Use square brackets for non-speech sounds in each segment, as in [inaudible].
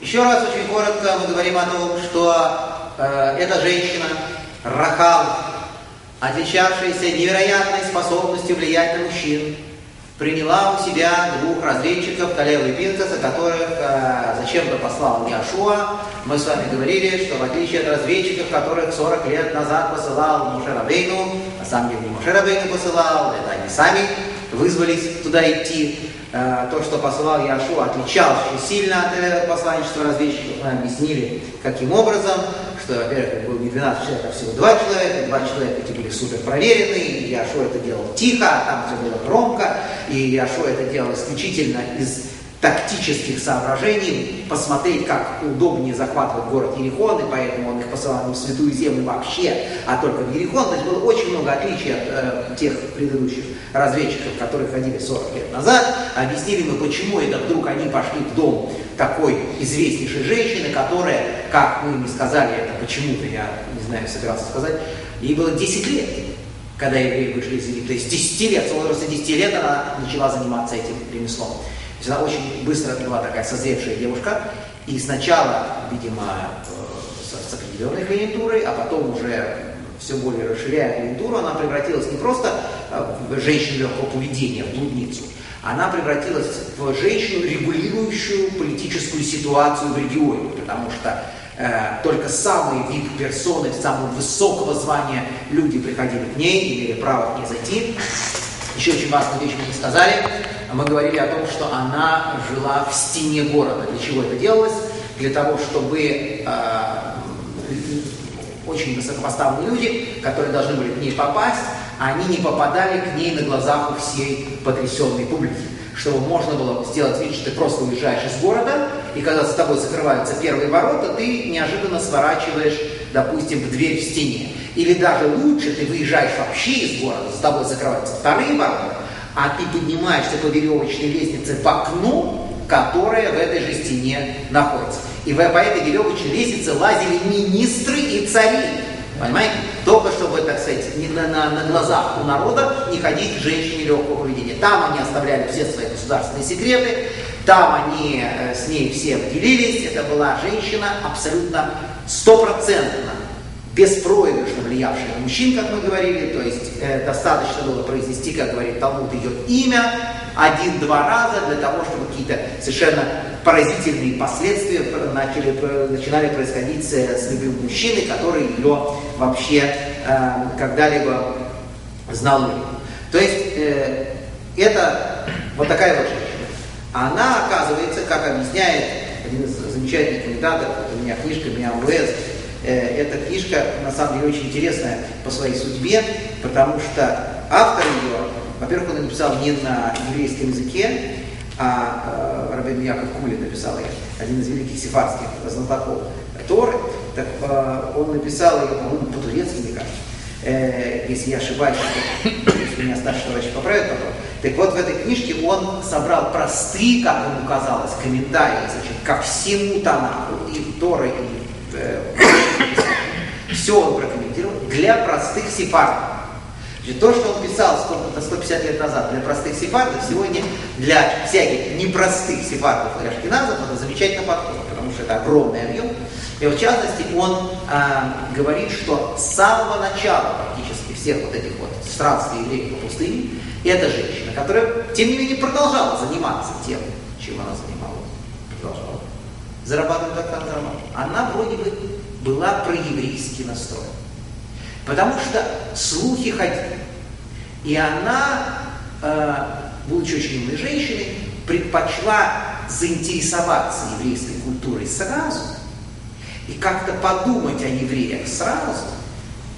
Еще раз очень коротко мы говорим о том, что э, эта женщина, Рахал, отличавшаяся невероятной способностью влиять на мужчин, приняла у себя двух разведчиков, Калева и Пинкаса, которых э, зачем-то послал Яшуа. Мы с вами говорили, что в отличие от разведчиков, которых 40 лет назад посылал Мушерабейну, на самом деле не Мушерабейну посылал, это они сами вызвались туда идти, то, что посылал Яшуа, отличалось очень сильно от э, посланничества разведчиков. Мы объяснили, каким образом что, во-первых, было не 12 человек, а всего 2 человека, два человека эти были супер проверенные, и Яшо это делал тихо, а там все было громко, и Яшо это делал исключительно из тактических соображений, посмотреть, как удобнее захватывать город Ерихон, и поэтому он их посылал в Святую Землю вообще, а только в Ерихон. То есть было очень много отличий от э, тех предыдущих разведчиков, которые ходили 40 лет назад. Объяснили мы, почему это вдруг они пошли в дом такой известнейшей женщины, которая, как мы не сказали это почему-то, я не знаю, собирался сказать, ей было 10 лет, когда евреи вышли из Египта. Есть 10 лет, с возраста 10 лет она начала заниматься этим ремеслом. То есть она очень быстро была такая созревшая девушка, и сначала, видимо, э, с определенной клиентурой, а потом уже все более расширяя клиентуру, она превратилась не просто э, в женщину легкого поведения, в блудницу, она превратилась в женщину, регулирующую политическую ситуацию в регионе, потому что э, только самый вид персоны, самого высокого звания люди приходили к ней, имели право к ней зайти. Еще очень важную вещь мы не сказали. Мы говорили о том, что она жила в стене города. Для чего это делалось? Для того, чтобы э, очень высокопоставленные люди, которые должны были к ней попасть, они не попадали к ней на глазах у всей потрясенной публики. Чтобы можно было сделать вид, что ты просто уезжаешь из города, и когда за тобой закрываются первые ворота, ты неожиданно сворачиваешь, допустим, в дверь в стене. Или даже лучше, ты выезжаешь вообще из города, за тобой закрываются вторые ворота, а ты поднимаешься по веревочной лестнице в окно, которое в этой же стене находится. И по этой веревочной лестнице лазили министры и цари. Понимаете? Только чтобы, так сказать, не на, на, на глазах у народа не ходить к женщине легкого поведения. Там они оставляли все свои государственные секреты, там они э, с ней все делились. Это была женщина абсолютно стопроцентно беспроигрышно влиявшая на мужчин, как мы говорили, то есть э, достаточно было произнести, как говорит Талмуд, ее имя один-два раза для того, чтобы какие-то совершенно поразительные последствия начали, начинали происходить с, с любым мужчиной, который ее вообще э, когда-либо знал. То есть э, это вот такая вот женщина. Она, оказывается, как объясняет один из замечательных комментаторов, у меня книжка «Меня УС», э, эта книжка, на самом деле, очень интересная по своей судьбе, потому что автор ее, во-первых, он написал не на еврейском языке, а э, Рабин Яков Кули написал ее, один из великих сефардских знатоков Торы, так э, он написал ее, по-моему, по-турецки, мне кажется. Э, если я ошибаюсь, то если меня старший товарищ поправит потом. Так вот, в этой книжке он собрал простые, как ему казалось, комментарии, значит, ко всему Танаху, и Торы, и э, все он прокомментировал для простых сефардов. Значит, то, что он писал сколько-то 150 лет назад для простых сефардов, сегодня для всяких непростых сефардов и ашкеназов это замечательно подходит, потому что это огромный объем. И в частности он э, говорит, что с самого начала практически всех вот этих вот странствий евреев по пустыне, эта женщина, которая, тем не менее, продолжала заниматься тем, чем она занималась, продолжала зарабатывать, как она зарабатывала, она вроде бы была проеврейски настроена. Потому что слухи ходили. И она, э, будучи очень умной женщиной, предпочла заинтересоваться еврейской культурой сразу и как-то подумать о евреях сразу,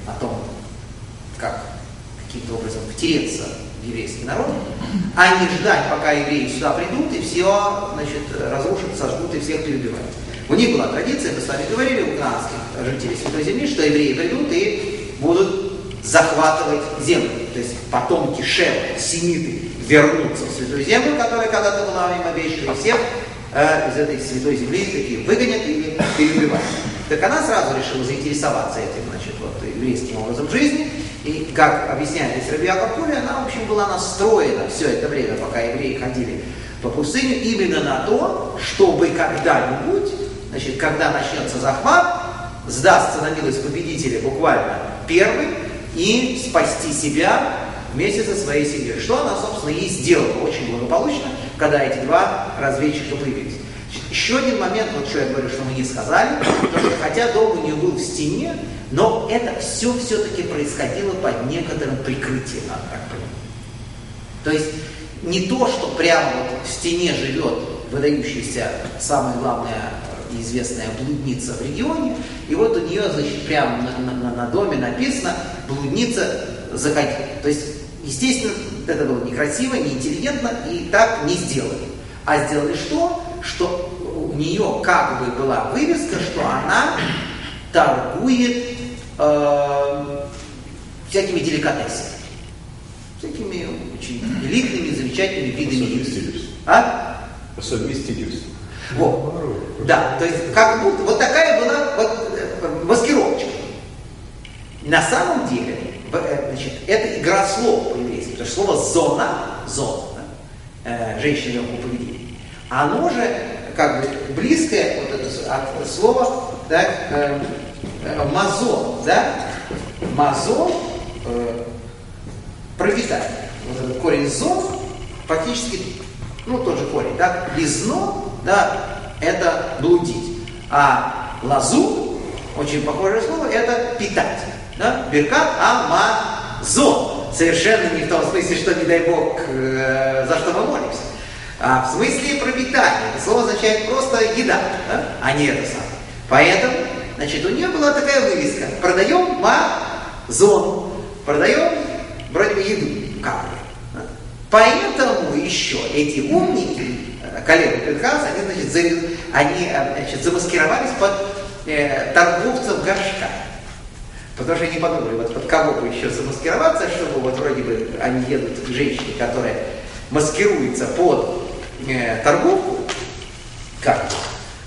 о том, как каким-то образом втереться в еврейский народ, а не ждать, пока евреи сюда придут и все значит, разрушат, сожгут и всех перебивают. У них была традиция, мы с вами говорили, у канадских жителей Святой Земли, что евреи придут и будут захватывать землю. То есть потомки Шема, семиты, вернутся в Святую Землю, которая когда-то была им обещана, и всех э, из этой Святой Земли такие выгонят или перебивают. Так она сразу решила заинтересоваться этим, значит, вот, еврейским образом жизни. И, как объясняет здесь Капули, она, в общем, была настроена все это время, пока евреи ходили по пустыне, именно на то, чтобы когда-нибудь значит, когда начнется захват, сдастся на милость победителя буквально первый и спасти себя вместе со своей семьей. Что она, собственно, и сделала очень благополучно, когда эти два разведчика появились. Еще один момент, вот что я говорю, что мы не сказали, то, что хотя у нее был в стене, но это все все-таки происходило под некоторым прикрытием, надо так понимать. То есть не то, что прямо вот в стене живет выдающаяся, самая главная известная блудница в регионе, и вот у нее, значит, прямо на, на, на доме написано «блудница заходи». То есть, естественно, это было некрасиво, неинтеллигентно, и так не сделали. А сделали что? Что у нее как бы была вывеска, что она торгует э, всякими деликатесами, всякими очень элитными, замечательными видами. А? По совместительству. Вот. Да, то есть как будто вот такая была вот, э, маскировочка. На самом деле, э, значит, это игра слов по-еврейски, потому что слово зона, зона, да, э, женщина легкого поведения, оно же как бы близкое вот это, от слова да, э, мазон, да, мазон, э. Вот этот корень зон фактически, ну тот же корень, да, лизно, да, это блудить. А лазу, очень похожее слово, это питать. Да? Беркат амазон. Совершенно не в том смысле, что, не дай Бог, э, за что мы молимся. А в смысле пропитания. Это слово означает просто еда, да? а не это самое. Поэтому, значит, у нее была такая вывеска. Продаем мазон. Продаем вроде бы еду, капли. Да? Поэтому еще эти умники, э, коллеги Пенхаус, они, значит, за, они, э, значит, замаскировались под э, торговцев горшка. Потому что они подумали, вот под кого бы еще замаскироваться, чтобы вот вроде бы они едут к женщине, которая маскируется под э, торговку, как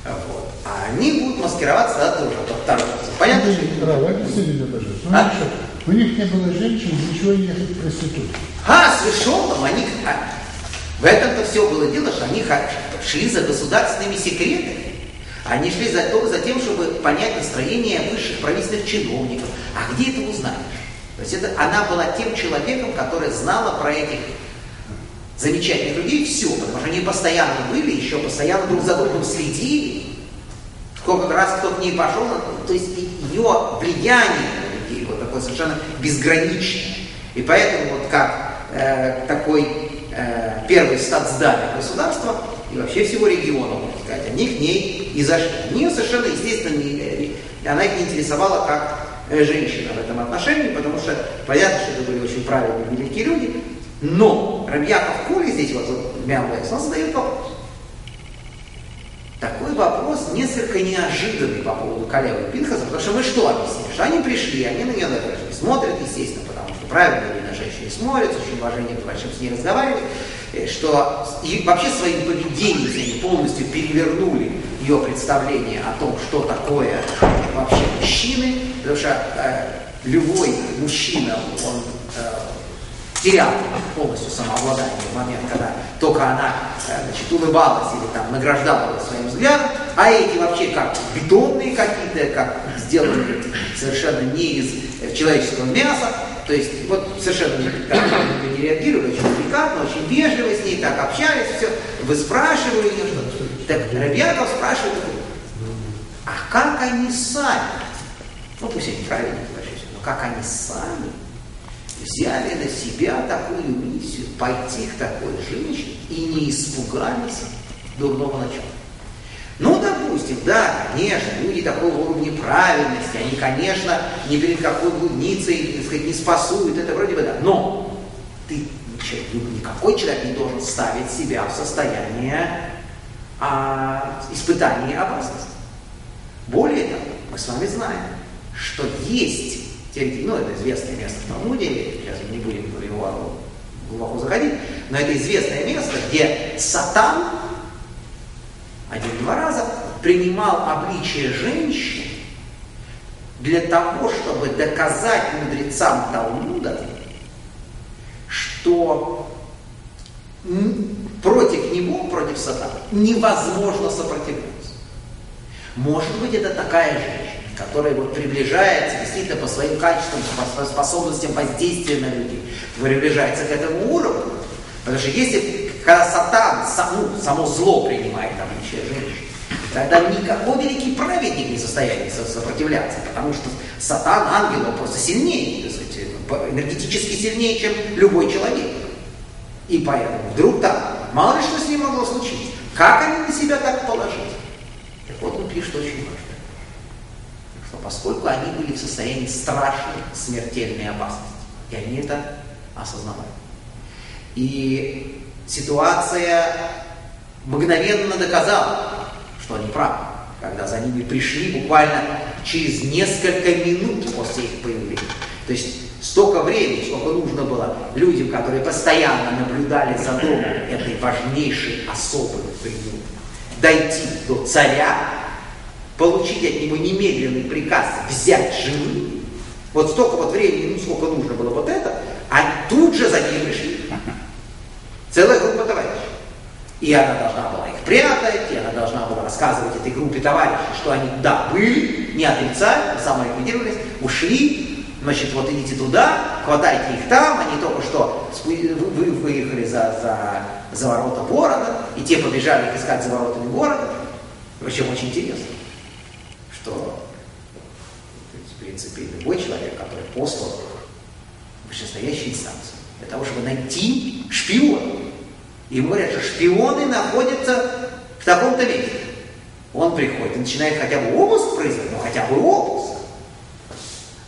вот, а они будут маскироваться да, тоже под торговцев. Понятно? что... Даже. А? У них не было женщин, ничего не проститутку. А, совершенно, они... В этом-то все было дело, что они шли за государственными секретами. Они шли за, за тем, чтобы понять настроение высших правительственных чиновников. А где это узнаешь? То есть это, она была тем человеком, который знала про этих замечательных людей все, потому что они постоянно были, еще постоянно друг за другом следили. Сколько раз кто к ней пошел, то есть ее влияние на людей вот такое совершенно безграничное. И поэтому вот как э, такой э, первый статсдаль государства и вообще всего региона, можно сказать, они к ней и зашли. Нее совершенно, естественно, не, она их не интересовала как э, женщина в этом отношении, потому что понятно, что это были очень правильные, великие люди, но Рабьяков Коли здесь вот, вот Мямбайс, он задает вопрос. Такой вопрос несколько неожиданный по поводу Калева Пинхаса, потому что мы что объяснили? Что они пришли, они на нее смотрят, естественно, потому что правильно смотрят, с очень уважением к большим с ней разговаривают, что и вообще своим поведением они полностью перевернули ее представление о том, что такое вообще мужчины, потому что э, любой мужчина, он э, терял полностью самообладание в момент, когда только она э, значит, улыбалась или там награждала его своим взглядом, а эти вообще как бетонные какие-то, как сделаны совершенно не из человеческого мяса, то есть вот совершенно не, не реагировали, очень деликатно, очень вежливо с ней, так общались, все, вы спрашивали ее что-то. Так Рабьяков спрашивает, а как они сами, ну пусть они правильно но как они сами взяли на себя такую миссию, пойти к такой женщине и не испугались дурного начала. Ну, допустим, да, конечно, люди такого уровня правильности, они, конечно, ни перед какой блудницей, так сказать, не спасуют, это вроде бы да. Но ты, никакой человек не должен ставить себя в состояние а, испытания опасности. Более того, мы с вами знаем, что есть ну, это известное место в Талмуде, сейчас мы не будем в него глубоко заходить, но это известное место, где Сатан один-два раза принимал обличие женщин для того, чтобы доказать мудрецам Талмуда, что против него, против сатана, невозможно сопротивляться. Может быть, это такая женщина, которая вот приближается действительно по своим качествам, по способностям воздействия на людей, приближается к этому уровню. Потому что если, когда сатан, ну, само зло принимает обличие женщины, тогда никакой великий праведник не в состоянии сопротивляться, потому что сатан, ангел, он просто сильнее, сказать, энергетически сильнее, чем любой человек. И поэтому вдруг так, мало ли что с ним могло случиться. Как они на себя так положить? Так вот он пишет очень важно. Поскольку они были в состоянии страшной смертельной опасности, и они это осознавали. И ситуация мгновенно доказала, что они правы, когда за ними пришли буквально через несколько минут после их появления. То есть столько времени, сколько нужно было людям, которые постоянно наблюдали за домом этой важнейшей особой приемы, дойти до царя, получить от него немедленный приказ взять жену, вот столько вот времени, ну сколько нужно было вот это, а тут же за ним пришли. Целая группа товарищей. И она должна была их прятать, и она должна была рассказывать этой группе товарищей, что они, да, были, не отрицали, самоликвидировались, ушли, значит, вот идите туда, хватайте их там, они только что вы выехали за, за, за ворота города, и те побежали их искать за воротами города. Причем очень интересно, что, в принципе, любой человек, который послан в вышестоящей инстанции, для того, чтобы найти шпиона, Ему говорят, что шпионы находятся в таком-то месте. Он приходит и начинает хотя бы обыск производить, ну хотя бы обыск.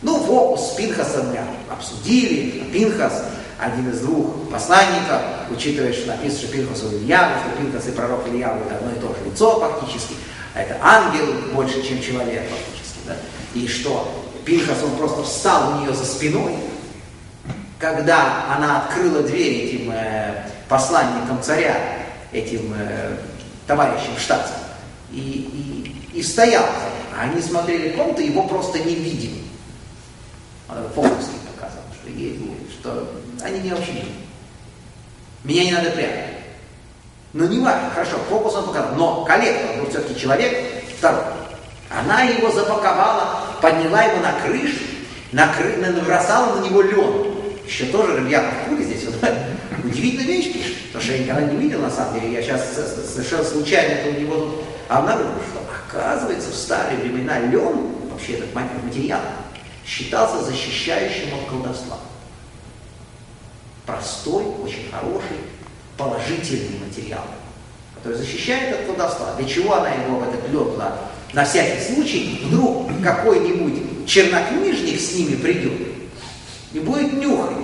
Ну, в обыск с Пинхасом обсудили. Пинхас один из двух посланников, учитывая, что написано, что Пинхас Ильявы, что Пинхас и пророк Ильявы это одно и то же лицо фактически, это ангел больше, чем человек фактически. Да? И что Пинхас, он просто встал у нее за спиной, когда она открыла дверь этим э, посланником царя, этим э, товарищем штатским, и, и, и стоял А они смотрели в комнату, его просто не видели. Фокус показал, что, что они вообще не видят. Меня не надо прятать. Но не важно, хорошо, фокус он показал. Но коллектор был все-таки человек второй. Она его запаковала, подняла его на крышу, накры... набросала на него лен. Еще тоже Рыбьяков Пули здесь вот, [laughs] удивительная вещь пишет, потому что я никогда не видел на самом деле, я сейчас совершенно случайно это у него тут обнаружил, что оказывается в старые времена лен, вообще этот материал, считался защищающим от колдовства. Простой, очень хороший, положительный материал, который защищает от колдовства. Для чего она его в этот лед кладет? На всякий случай, вдруг какой-нибудь чернокнижник с ними придет и будет нюхать.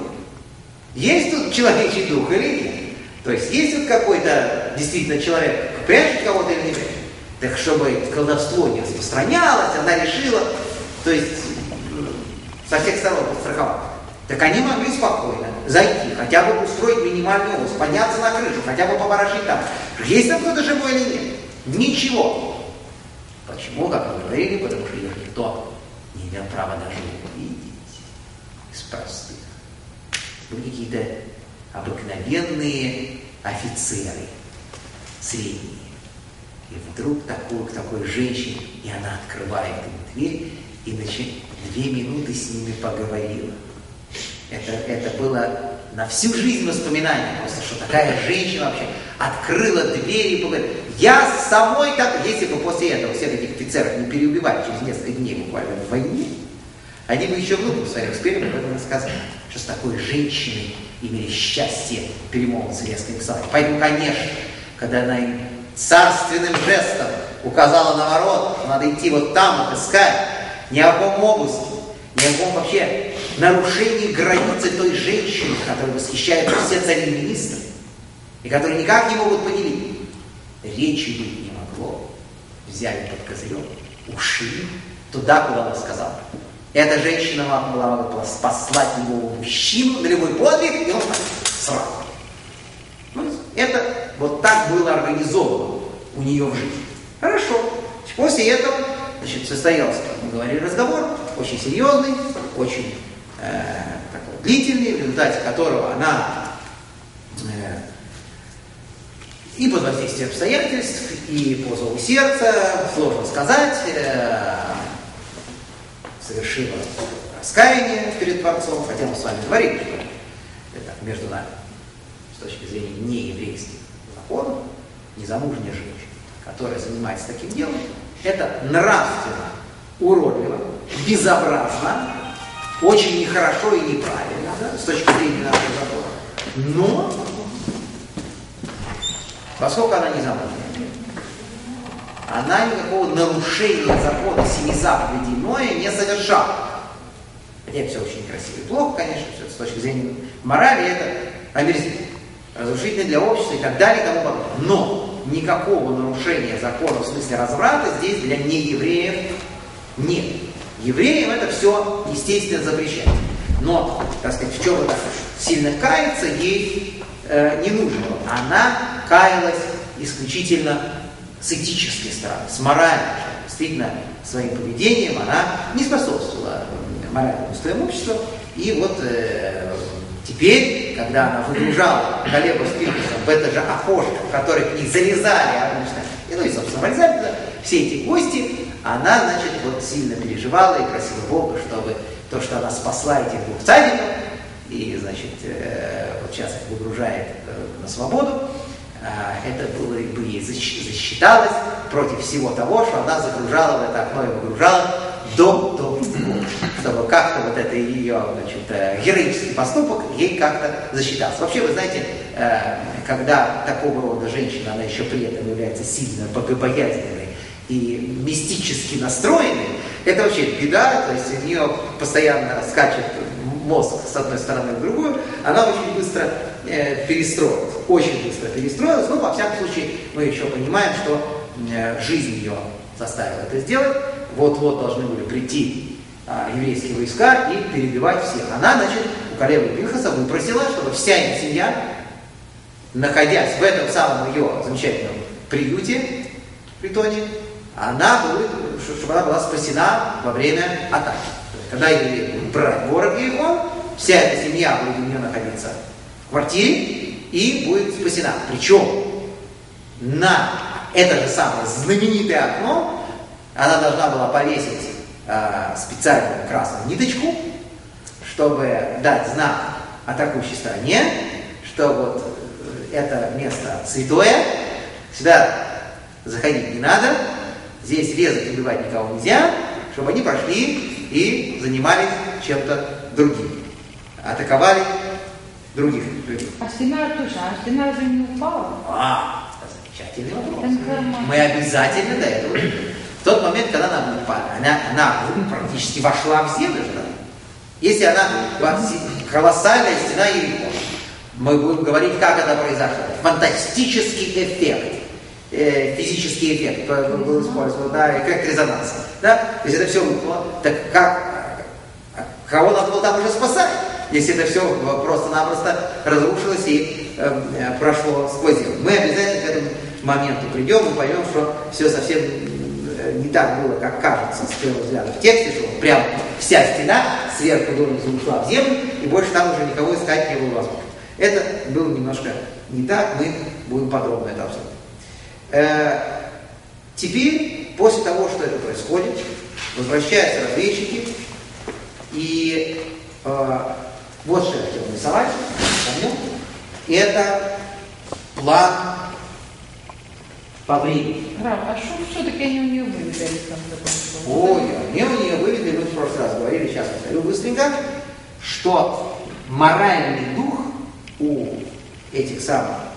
Есть тут человечий дух или нет? То есть есть тут какой-то действительно человек, прячет кого-то или не прячет? Так чтобы колдовство не распространялось, она решила, то есть со всех сторон подстраховать. Так они могли спокойно зайти, хотя бы устроить минимальный обыск, подняться на крышу, хотя бы поворошить там. Есть там кто-то живой или нет? Ничего. Почему, как мы говорили, потому что их никто не имел права даже увидеть из простых были какие-то обыкновенные офицеры, средние. И вдруг такую, к такой женщине, и она открывает им дверь, и значит, две минуты с ними поговорила. Это, это было на всю жизнь воспоминание, просто что такая женщина вообще открыла дверь и поговорила. Я самой так, если бы после этого всех этих офицеров не переубивали через несколько дней буквально в войне, они бы еще внукам своим успели об этом рассказать, что с такой женщиной имели счастье перемолвиться резкой писать. Поэтому, конечно, когда она им царственным жестом указала на ворот, надо идти вот там отыскать, ни о ком обыске, ни о ком вообще нарушении границы той женщины, которой восхищаются все цари и министры, и которые никак не могут поделить. Речи быть не могло. Взяли под козырек, ушли туда, куда она сказала. Эта женщина могла послать любого мужчину на любой подвиг, и он сразу. Ну, это вот так было организовано у нее в жизни. Хорошо. После этого значит, состоялся, как мы говорили, разговор, очень серьезный, очень э, такой длительный, в результате которого она э, и под воздействием обстоятельств, и по зову сердца, сложно сказать, э, совершила раскаяние перед Творцом, хотя мы с вами говорили, что это между нами с точки зрения нееврейских законов, незамужняя женщина, которая занимается таким делом, это нравственно, уродливо, безобразно, очень нехорошо и неправильно да, с точки зрения нашего закона. Но, поскольку она не замужняя, она никакого нарушения закона семи заповедей Ноя не совершала. Хотя все очень красиво и плохо, конечно, все с точки зрения морали это омерзительно, разрушительно для общества и так далее и тому подобное. Но никакого нарушения закона в смысле разврата здесь для неевреев нет. Евреям это все, естественно, запрещается. Но, так сказать, в чем это сильно каяться ей э, не нужно. Она каялась исключительно с этической стороны, с моральной. Действительно, своим поведением она не способствовала моральному устоям общества. И вот э, теперь, когда она выгружала коллегу с Пиркусом в это же окошко, в которое к ней залезали обычно, и, ну и, собственно, вылезали все эти гости, она, значит, вот сильно переживала и просила Бога, чтобы то, что она спасла этих двух цадиков, и, значит, э, вот сейчас их выгружает э, на свободу, э, это было бы ей засчиталось против всего того, что она загружала в это окно и выгружала до, до чтобы как-то вот это ее значит, героический поступок ей как-то засчитался. Вообще, вы знаете, когда такого рода женщина, она еще при этом является сильно богобоязненной и мистически настроенной, это вообще беда, то есть у нее постоянно скачет мозг с одной стороны в другую, она очень быстро э, перестроилась, очень быстро перестроилась, но во всяком случае мы еще понимаем, что э, жизнь ее заставила это сделать, вот-вот должны были прийти а, еврейские войска и перебивать всех. Она, значит, у королевы Пинхаса выпросила, чтобы вся ее семья, находясь в этом самом ее замечательном приюте, притоне, она будет, чтобы она была спасена во время атаки. Когда будут брать город Гейхон, вся эта семья будет у нее находиться в квартире и будет спасена. Причем на это же самое знаменитое окно она должна была повесить э, специальную красную ниточку, чтобы дать знак атакующей стороне, что вот э, это место святое, сюда заходить не надо, здесь резать и убивать никого нельзя, чтобы они прошли и занимались чем-то другим. Атаковали других людей. А стена тоже, а стена же не упала? А, замечательный вопрос. Мы обязательно до этого в тот момент, когда она упала, она, она практически вошла в землю. Да? Если она колоссальная стена Ерихона, мы будем говорить, как это произошло. Фантастический эффект, э, физический эффект был использован, да, эффект резонанса. Да? То есть это все выпало. Так как, кого надо было там уже спасать? Если это все просто-напросто разрушилось и э, э, прошло сквозь землю. Мы обязательно к этому моменту придем и поймем, что все совсем не так было, как кажется с первого взгляда в тексте, что прям вся стена сверху донизу ушла в землю, и больше там уже никого искать не было возможно. Это было немножко не так, мы будем подробно это обсуждать. Э, теперь, после того, что это происходит, возвращаются разведчики, и э, вот что я хотел нарисовать, это план по времени. Рав, а что все-таки они у нее выведали в конце концов? Ой, они у нее выведали, мы в прошлый раз говорили, сейчас повторю быстренько, что моральный дух у этих самых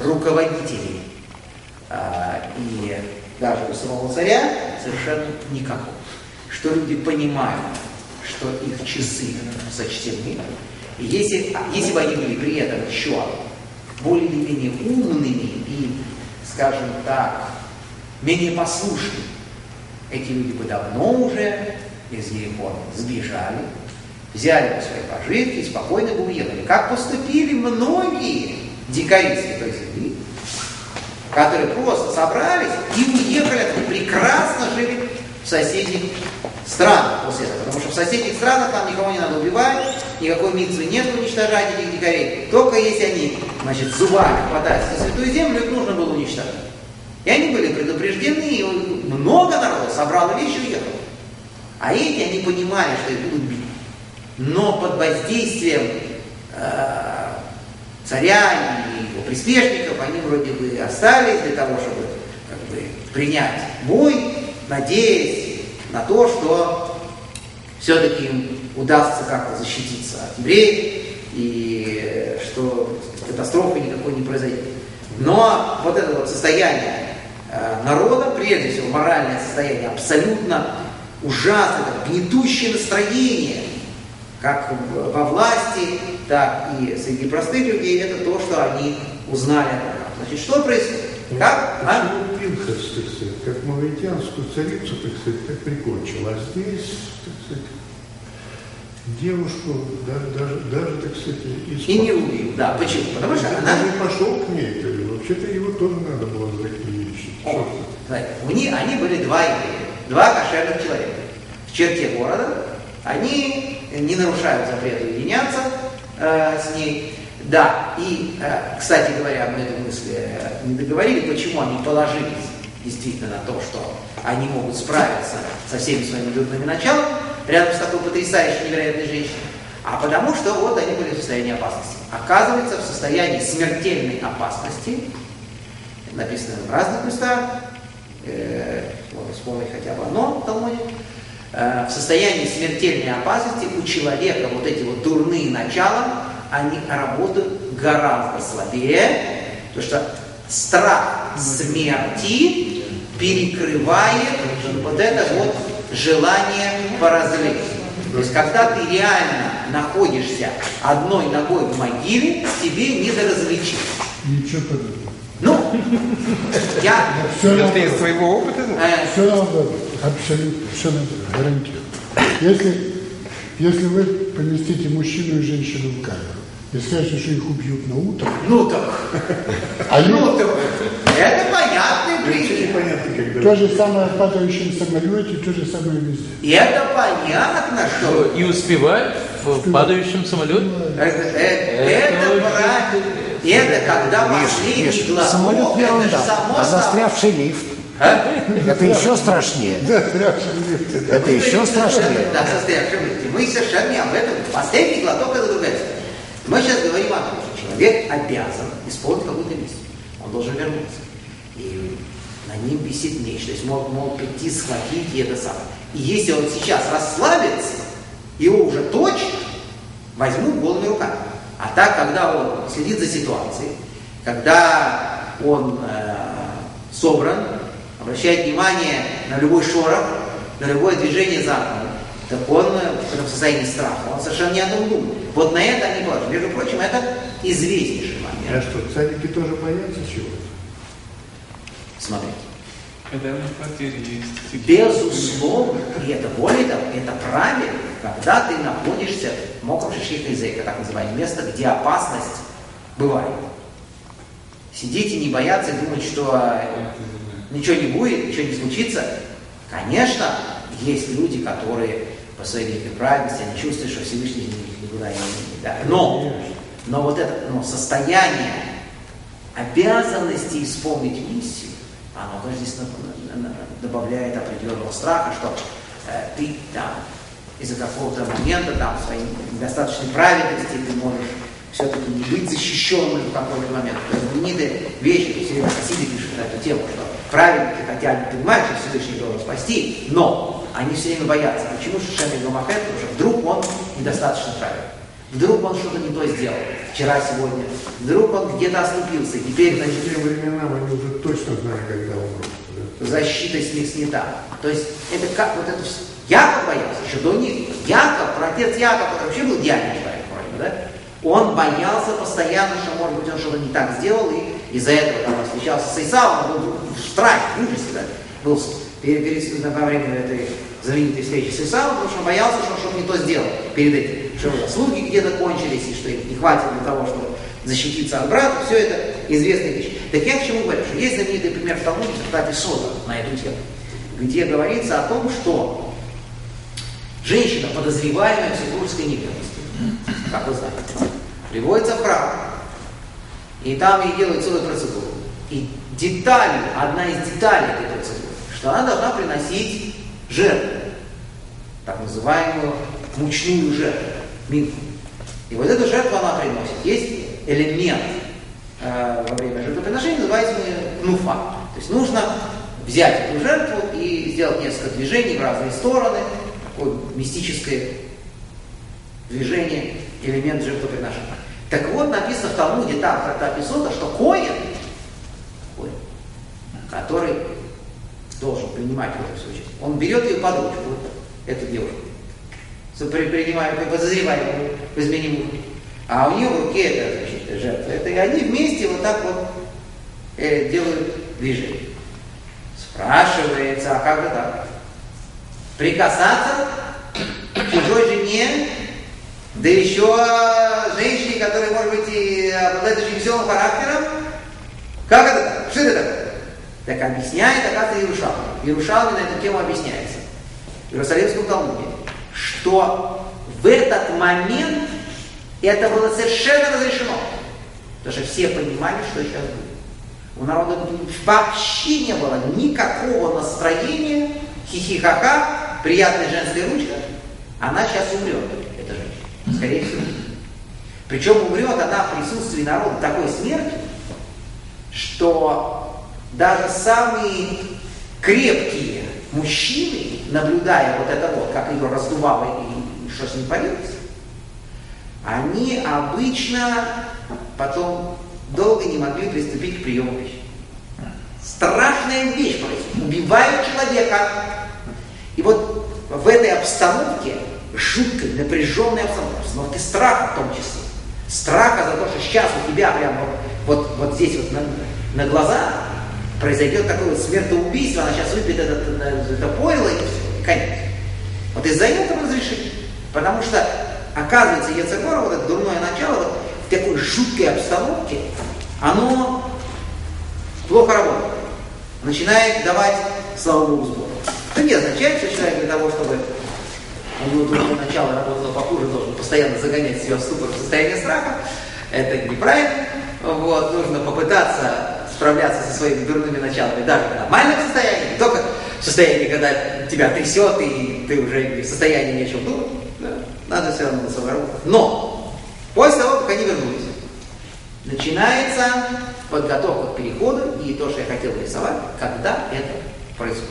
руководителей а, и даже у самого царя совершенно никакого. Что люди понимают, что их часы сочтены, и если, если бы они были при этом еще более или менее умными и, скажем так, менее послушными, эти люди бы давно уже из Ерехона сбежали, взяли бы свои пожитки и спокойно бы уехали. Как поступили многие дикари Святой Земли, которые просто собрались и уехали, прекрасно жили в соседних странах после этого. Потому что в соседних странах там никого не надо убивать, никакой митцвы нет уничтожать этих дикарей, только если они, значит, зубами хватаются за святую землю, их нужно было уничтожать. И они были предупреждены, и много народу собрало вещи и уехало. А эти, они понимали, что их будут бить. Но под воздействием э, царя и его приспешников они вроде бы остались для того, чтобы как бы, принять бой, надеясь на то, что все-таки им удастся как-то защититься от евреев, и что катастрофы никакой не произойдет. Но вот это вот состояние э, народа, прежде всего моральное состояние, абсолютно ужасное, гнетущее настроение, как во власти, так и среди простых людей, это то, что они узнали. Значит, что происходит? Как? А? Почему Пинхас, так сказать, как мавритянскую царицу, так сказать, так прикончил, а здесь, так сказать, девушку даже, даже, даже так сказать, испуг... И не убил, да. Почему? Потому что она... Даже пошел к ней, вообще-то его тоже надо было закричить. У них, они были два еврея, два кошерных человека. В черте города они не нарушают запрет уединяться э, с ней. Да, и, э, кстати говоря, мы эту мысль э, не договорили, почему они положились действительно на то, что они могут справиться со всеми своими дурными началами рядом с такой потрясающей, невероятной женщиной, а потому что вот они были в состоянии опасности. Оказывается, в состоянии смертельной опасности, написано в разных местах, э, можно вспомнить хотя бы одно в Талмуде, в состоянии смертельной опасности у человека вот эти вот дурные начала, они работают гораздо слабее, потому что страх смерти перекрывает вот это вот желание поразлить. То есть, когда ты реально находишься одной ногой в могиле, тебе не до развлечений. Ничего подобного. Ну, я... Все Это из своего опыта? Э, все надо, абсолютно, все надо, гарантирую. Если, если вы поместите мужчину и женщину в камеру, и скажете, что их убьют на утро, ну так, они, ну так, это понятный непонятно, когда... То же самое в падающем самолете, то же самое везде. И это понятно, что... И успевать в падающем самолете? Это, это, это правильно. Это когда последний глаз. Самолет это ерунда, же само а застрявший лифт. А? Это еще страшнее. Это еще страшнее. Да, застрявший лифт. Мы совершенно не об этом. Последний глоток это другая история. Мы сейчас говорим о том, что человек обязан исполнить какую-то миссию. Он должен вернуться. И на ним висит меч. То есть мог, мог прийти, схватить и это самое. И если он сейчас расслабится, его уже точно возьмут голыми руками. А так, когда он следит за ситуацией, когда он э, собран, обращает внимание на любой шорох, на любое движение за окном, так он э, в этом состоянии страха, он совершенно не о том думает. Вот на это они положены. Между прочим, это известнейший А момент. что, царики тоже боятся чего-то? Смотрите. Когда на квартире есть. Безусловно, и это более того, это правильно, когда ты находишься в мокром шишихе языка, так называемое место, где опасность бывает. Сидеть и не бояться, и думать, что э, ничего не будет, ничего не случится. Конечно, есть люди, которые по своей великой праведности, они чувствуют, что Всевышний их никуда не да. Но, но вот это но состояние обязанности исполнить миссию, оно, конечно, добавляет определенного страха, что э, ты там из-за какого-то момента, там, своей недостаточной праведности, ты можешь все-таки не быть защищенным в какой-то момент. Вещи, то есть Ирина Хасиди пишет на эту тему, что праведники, хотя они понимают, что Всевышний должен спасти, но они все время боятся. Почему Шишем и Гамахет? Потому что вдруг он недостаточно праведный. Вдруг он что-то не то сделал вчера, сегодня. Вдруг он где-то оступился. И теперь, По значит, тем временам они уже точно знали, когда умрут. защита с них снята. То есть это как вот это все. Яков боялся, еще до них. Яков, протец Яков, который вообще был идеальный человек, вроде да? Он боялся постоянно, что, может быть, он что-то не так сделал, и из-за этого, когда он встречался с Исавом, он был в страхе, ужасе, да? Был с- перед, перед- во время этой знаменитой встречи с Исавом, потому что он боялся, что он что-то не то сделал перед этим, что его заслуги где-то кончились, и что им не хватит для того, чтобы защититься от брата, все это известные вещи. Так я к чему говорю, что есть знаменитый пример в Талмуде, в трактате Сода на эту тему, где говорится о том, что женщина, подозреваемая в супружеской неверности, как вы знаете, приводится в храм, и там ей делают целую процедуру. И деталь, одна из деталей этой процедуры, что она должна приносить жертву, так называемую мучную жертву, минку. И вот эту жертву она приносит. Есть элемент э, во время жертвоприношения, называемый кнуфа. То есть нужно взять эту жертву и сделать несколько движений в разные стороны, такое мистическое движение, элемент жертвоприношения. Так вот, написано в Талмуде, там, в трактате Сота, что Коин, который должен принимать в этом все участие, он берет ее под ручку, вот эту девушку, принимаемую, подозреваемую в измене. А у нее в руке это, значит, жертва. Это, и они вместе вот так вот э, делают движение. Спрашивается, а как же так? Прикасаться к чужой жене, да еще женщине, которая, может быть, и обладает очень веселым характером. Как это? Что это такое? Так объясняет, оказывается, Иерушалми. Иерушалми на эту тему объясняется. В Иерусалимском Талмуде что в этот момент это было совершенно разрешено. Потому что все понимали, что сейчас будет. У народа вообще не было никакого настроения, хихихаха, приятная женская ручка. Она сейчас умрет. Скорее всего. Причем умрет она в присутствии народа такой смертью, что даже самые крепкие мужчины, наблюдая вот это вот, как ее раздувало и что с ним поделать, они обычно потом долго не могли приступить к приему пищи. Страшная вещь происходит. Убивают человека. И вот в этой обстановке, жуткой, напряженной обстановке, страха в том числе, страха за то, что сейчас у тебя прямо вот, вот, вот здесь вот на, на глазах произойдет такое вот смертоубийство, она сейчас выпьет это, это пойло и все, и конец. Вот из-за этого разрешили. Потому что, оказывается, Ецегора, вот это дурное начало, вот в такой жуткой обстановке, оно плохо работает. Начинает давать, слава Богу, сбор. Это не означает, что человек для того, чтобы у него дурное начало работало похуже, должен постоянно загонять себя в ступор в состояние страха. Это неправильно. Вот, нужно попытаться справляться со своими дурными началами даже в нормальном состоянии, не только в состоянии, когда тебя трясет, и ты уже в состоянии нечего думать. Да? Надо все равно на работать. Но после того, как они вернулись, начинается подготовка к переходу и то, что я хотел рисовать, когда это происходит.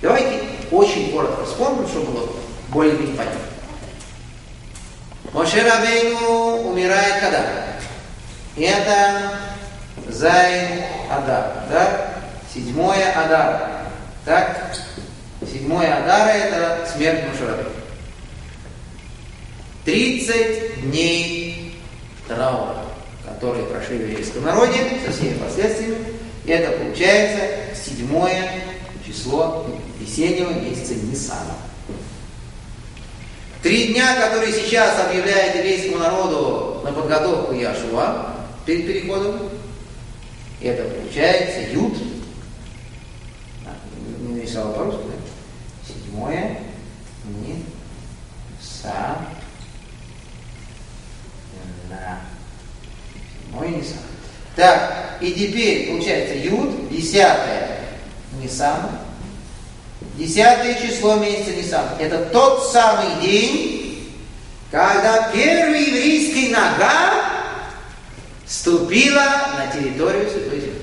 Давайте очень коротко вспомним, чтобы было более-менее понятно. Моше Рабейну умирает когда? Это Зайн Адар, да? Седьмое Адар. Так? Седьмое Адара это смерть Мушарабы. 30 дней траура, которые прошли в еврейском народе со всеми последствиями. Это получается седьмое число весеннего месяца Нисана. Три дня, которые сейчас объявляет еврейскому народу на подготовку Яшуа перед переходом, это получается ют. Не написала по-русски, да? Седьмое. Не. Са. На. Седьмое не са. Так, и теперь получается ют, десятое Нисан. Десятое число месяца Нисан. Это тот самый день, когда первый еврейский нога ступила на территорию Святой Земли.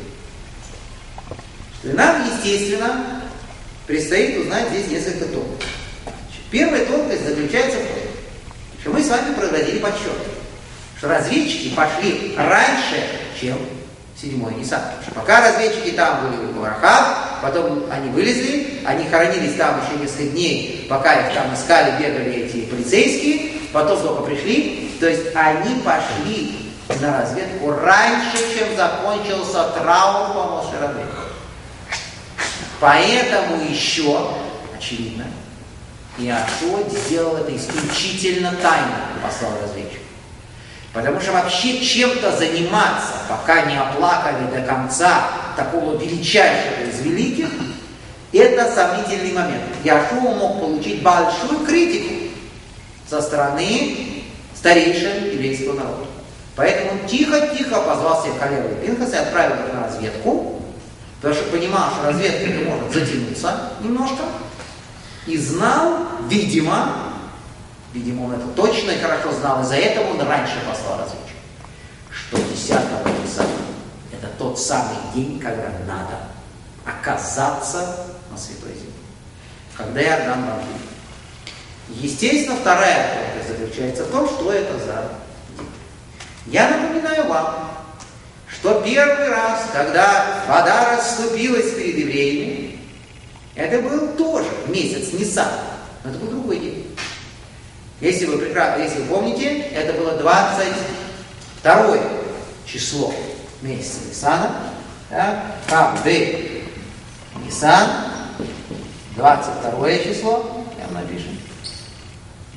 И нам, естественно, предстоит узнать здесь несколько тонкостей. Первая тонкость заключается в том, что мы с вами проводили подсчет, что разведчики пошли раньше, чем седьмой Нисан. Пока разведчики там были в Варахам, потом они вылезли, они хоронились там еще несколько дней, пока их там искали, бегали эти полицейские, потом только пришли. То есть они пошли на разведку раньше, чем закончился траур по Мошерабе. Поэтому еще, очевидно, Иошуа сделал это исключительно тайно, послал разведчик. Потому что вообще чем-то заниматься, пока не оплакали до конца такого величайшего из великих, это сомнительный момент. Яшуа мог получить большую критику со стороны старейшин еврейского народа. Поэтому тихо-тихо позвал всех Калева и Пинхаса и отправил их на разведку, потому что понимал, что разведка может затянуться немножко, и знал, видимо, видимо, он это точно и хорошо знал, из-за этого он раньше послал разведчика, что 10 числа это тот самый день, когда надо оказаться на Святой Земле, когда Иордан Бабиль. Естественно, вторая тонкость заключается в том, что это за день. Я напоминаю вам, что первый раз, когда вода расступилась перед евреями, это был тоже месяц Нисан, но это был другой день. Если вы, прекрасно, если вы помните, это было 22 число месяца Нисана, да? Нисан, 22 число, прям напишем.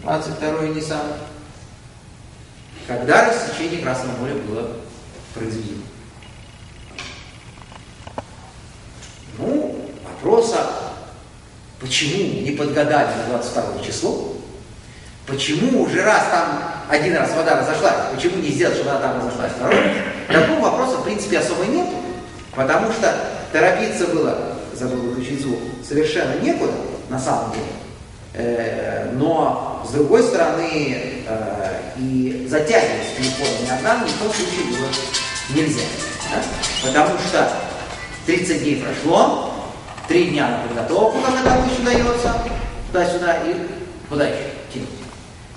22 Нисан. Когда рассечение Красного моря было произведено. Ну, вопрос, а почему не подгадали на 22 число? Почему уже раз там один раз вода разошлась, почему не сделать, чтобы вода там разошлась второй раз? Такого вопроса, в принципе, особо нет, потому что торопиться было, забыл выключить звук, совершенно некуда, на самом деле. Э, но, с другой стороны, э, и затягивать с телефоном Иордан ни в коем случае было нельзя. Да? Потому что 30 дней прошло, 3 дня на подготовку, когда там еще дается, туда-сюда, и куда еще.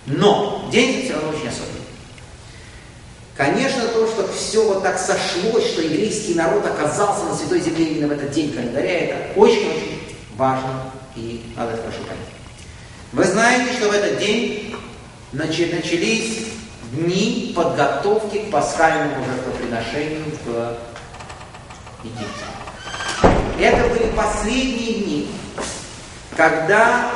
Но день все равно очень особенный. Конечно, то, что все вот так сошлось, что еврейский народ оказался на Святой Земле именно в этот день календаря, это очень-очень важно и надо это хорошо понять. Вы знаете, что в этот день начались дни подготовки к пасхальному жертвоприношению в Египте. Это были последние дни, когда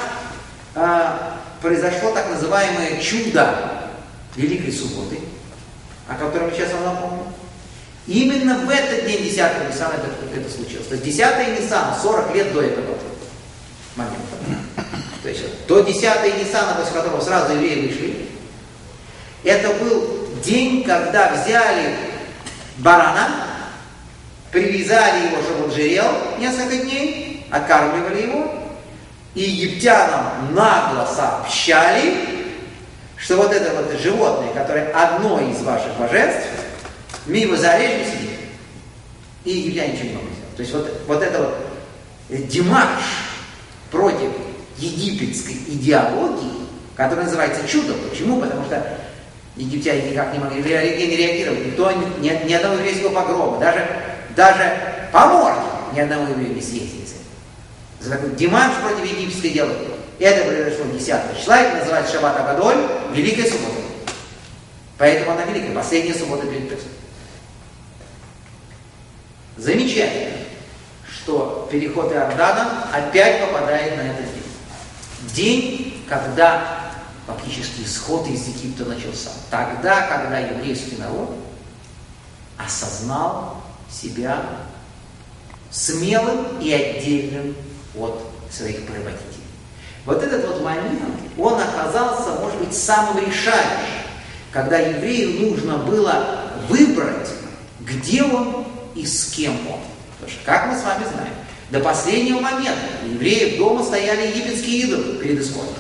э, произошло так называемое чудо Великой Субботы, о котором сейчас вам напомню. Именно в этот день 10 Ниссана это, это случилось. То есть 10 Ниссана, 40 лет до этого момента. То есть до 10 Ниссана, после которого сразу евреи вышли, это был день, когда взяли барана, привязали его, чтобы он жирел несколько дней, окармливали его, и египтянам нагло сообщали, что вот это вот животное, которое одно из ваших божеств, мы его зарежем. И египтяне ничего не могут сделать. То есть вот, вот это вот демарш против египетской идеологии, которая называется чудом. Почему? Потому что египтяне никак не могли не реагировать. Никто, ни, ни одного еврейского погрома, даже, даже по морде ни одного еврея не съездили. За такой демарш против египетской идеологии. Это произошло 10 числа, это называется Шаббат Агадоль, Великая Суббота. Поэтому она великая, последняя суббота перед Песом. Замечательно, что переход Иордана опять попадает на этот день. День, когда фактически исход из Египта начался. Тогда, когда еврейский народ осознал себя смелым и отдельным от своих прародителей. Вот этот вот момент, он оказался, может быть, самым решающим, когда еврею нужно было выбрать, где он и с кем он. Потому что, как мы с вами знаем, до последнего момента у евреев дома стояли египетские идолы перед исходом.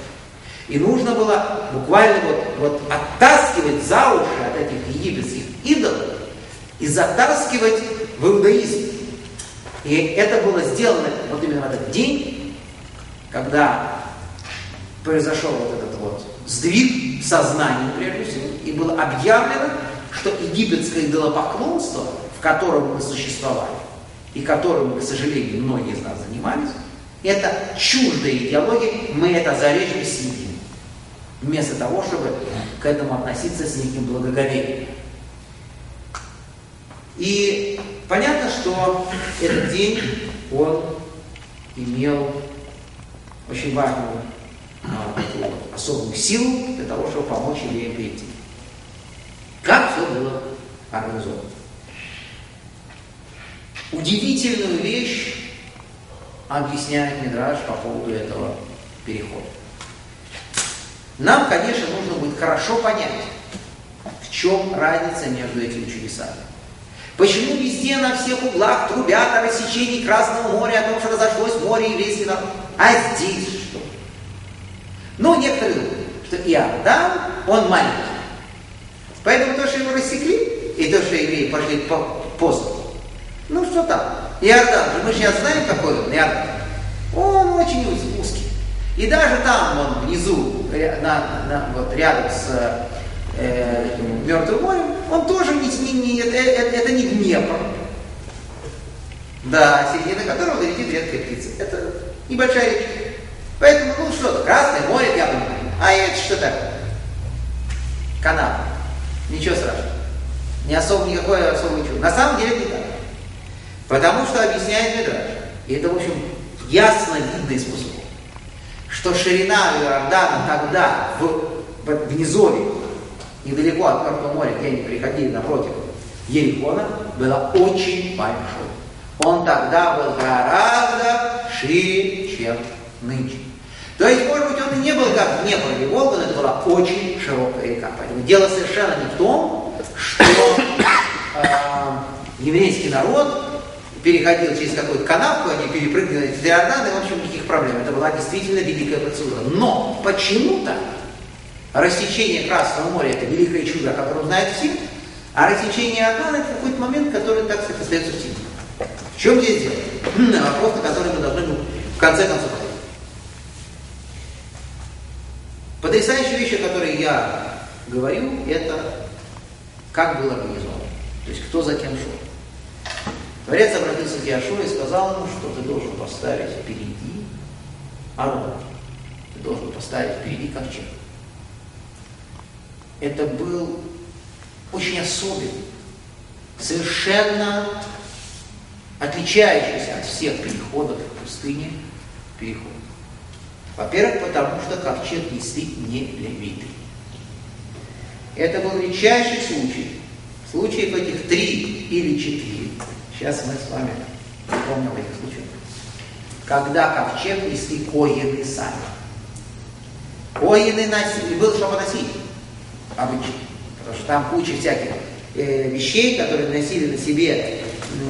И нужно было буквально вот, вот оттаскивать за уши от этих египетских идолов и затаскивать в иудаизм. И это было сделано вот именно в этот день, когда произошел вот этот вот сдвиг сознания, прежде всего, и было объявлено, что египетское идолопоклонство, в котором мы существовали, и которым, к сожалению, многие из нас занимались, это чуждая идеология, мы это зарежем и съедим. Вместо того, чтобы к этому относиться с неким благоговением. И понятно, что этот день, он имел очень важную а, такую особую силу для того, чтобы помочь евреям прийти. Как все было организовано. Удивительную вещь объясняет Мидраж по поводу этого перехода. Нам, конечно, нужно будет хорошо понять, чем разница между этими чудесами? Почему везде на всех углах трубят о рассечении Красного моря, о том, что разошлось море еврейский народ? А здесь что? Ну, некоторые думают, что Иордан, он маленький. Поэтому то, что его рассекли, и то, что евреи пошли по посту, ну что там? Иордан же, мы сейчас знаем, какой он, Иордан. Он очень узкий. И даже там, вон внизу, на, на- вот рядом с э, этим Мертвым морем, он тоже не, не, не- это, это- это не Днепр. Да, середина которого летит редкая птица. Это небольшая речка. Поэтому, ну что-то, Красное море, я понимаю. А это что такое? Канал. Ничего страшного. Не особо никакое особое чудо. На самом деле не так. Потому что объясняет Медраж. И это, в общем, ясно видно из способов, что ширина Иордана тогда в, в, в низовье, недалеко от Мертвого моря, где они приходили напротив Ерихона, была очень большой. Он тогда был гораздо шире, чем нынче. То есть, может быть, он и не был как Днепр или Волга, но это была очень широкая река. Поэтому дело совершенно не в том, что э, еврейский народ переходил через какую-то канавку, они перепрыгнули через Иордан, и, в общем, никаких проблем. Это была действительно великая процедура. Но почему-то рассечение Красного моря – это великое чудо, о котором знают все, а рассечение Иордана – это какой-то момент, который, так сказать, остается в тени. В чем здесь дело? Вопрос, на который мы должны в конце концов ответить. Потрясающая вещь, о которой я говорю, это как было организовано. То есть кто за кем шел. Творец обратился к Яшуа и сказал ему, что ты должен поставить впереди Арон. Ты должен поставить впереди ковчег. Это был очень особенный, совершенно отличающийся от всех переходов в пустыне переход. Во-первых, потому что ковчег несли не левиты. Это был редчайший случай. Случаев этих три или четыре. Сейчас мы с вами помним этих случаев. Когда ковчег несли коины сами. Коины носили, был что поносить обычно. Потому что там куча всяких э, вещей, которые носили на себе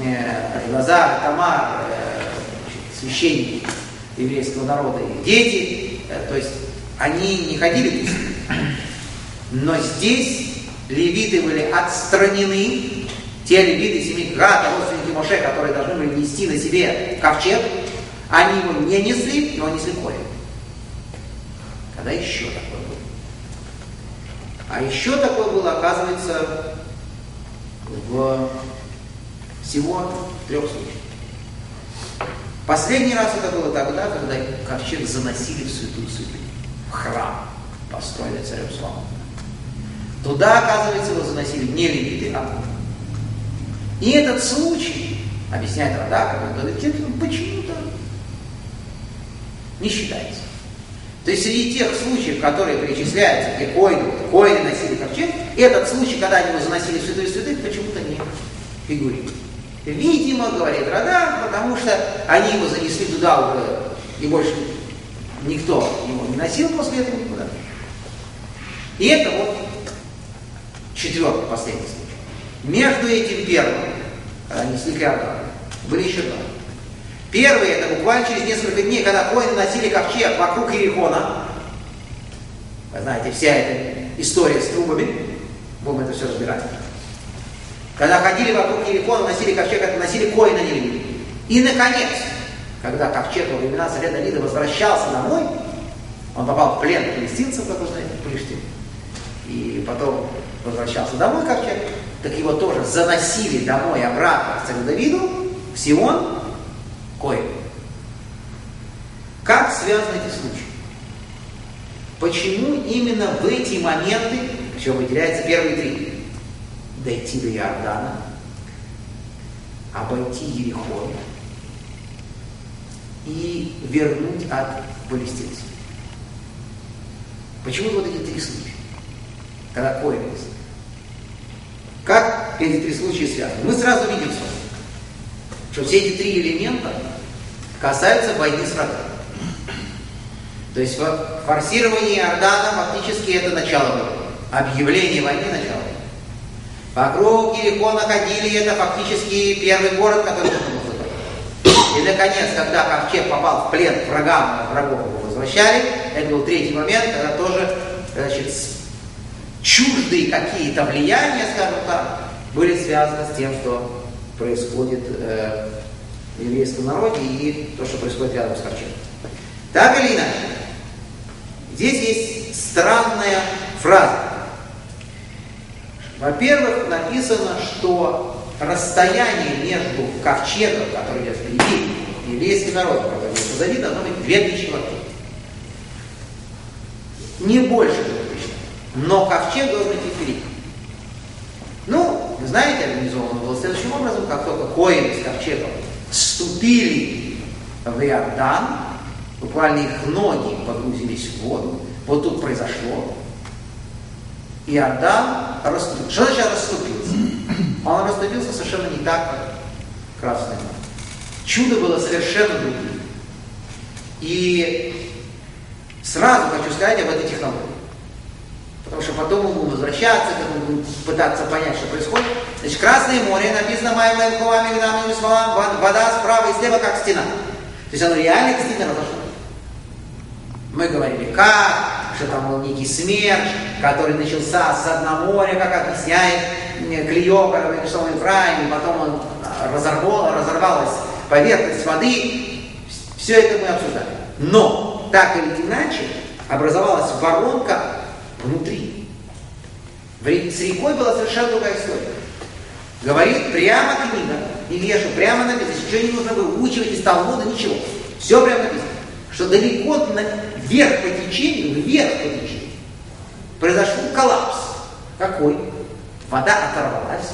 э, Лазар, Тамар, э, священники еврейского народа и дети. Э, то есть они не ходили пустыми. Но здесь левиты были отстранены, те левиты семьи Гата, родственники Моше, которые должны были нести на себе ковчег, они его не несли, его несли коин. Когда еще такое было? А еще такое было, оказывается, в всего трех случаях. Последний раз это было тогда, когда ковчег заносили в святую святых, в храм, построенный царем Соломоном. Туда, оказывается, его заносили не левиты, а. И этот случай, объясняет Радак, почему-то не считается. То есть среди тех случаев, которые перечисляются, где коины, коины носили ковчег, этот случай, когда они его заносили в святую святых, почему-то не фигурирует. Видимо, говорит Радар, потому что они его занесли туда уже, и больше никто его не носил после этого никуда. И это вот четвертый, последний случай. Между этим первым, когда несли Иордану, были еще два. Первый, это буквально через несколько дней, когда коины носили ковчег вокруг Иерихона. Вы знаете, вся эта история с трубами, будем это все разбирать. Когда ходили вокруг Иерихона, носили ковчег, это носили коины не люди. И, наконец, когда ковчег во времена царя Давида возвращался домой, он попал в плен палестинцев, как вы знаете, в Палестине, и потом возвращался домой ковчег, так его тоже заносили домой обратно к царю Давиду, в Сион, коин. Как связаны эти случаи? Почему именно в эти моменты, причем выделяются первые три, дойти до Иордана, обойти Ерихон и вернуть от палестинцев? Почему вот эти три случая, когда коин Как эти три случая связаны? Мы сразу видим с вами, что все эти три элемента касаются войны с врагами. То есть форсирование Иордана фактически это начало войны. Объявление войны начало. Вокруг Ерихона ходили, это фактически первый город, который было захватить. И, наконец, когда Ковчег попал в плен к врагам, врагов его возвращали, это был третий момент, когда тоже, значит, чуждые какие-то влияния, скажем так, были связаны с тем, что происходит э, в еврейском народе и то, что происходит рядом с ковчегом. Так или иначе, здесь есть странная фраза. Во-первых, написано, что расстояние между ковчегом, который идет впереди, и еврейским народом, который идет позади, должно быть 2000 локтей. Не больше точно. Но ковчег должен идти впереди. Ну, вы знаете, организовано было следующим образом, как только коины с ковчегом вступили в Иордан, буквально их ноги погрузились в воду, вот тут произошло, Иордан расступился. Что значит расступился? Он расступился совершенно не так, как Красное море. Чудо было совершенно другим. И сразу хочу сказать об этой технологии. Потому что потом мы будем возвращаться, как мы будем пытаться понять, что происходит. Значит, Красное море написано моими лайками, видами, словам, вода справа и слева, как стена. То есть оно реально действительно разошло. Мы говорили, как, что там был некий смерч, который начался с одного моря, как объясняет м, Клеопа, в Венесуэле Ефраиме, потом он а, разорвал, разорвалась поверхность воды. Все это мы обсуждали. Но, так или иначе, образовалась воронка внутри. С рекой была совершенно другая история. Говорит прямо книга, и вешу, прямо написано, ничего не нужно выучивать из Талмуда, ничего. Все прямо написано. Что далеко вверх по течению, вверх по течению, произошел коллапс. Какой? Вода оторвалась,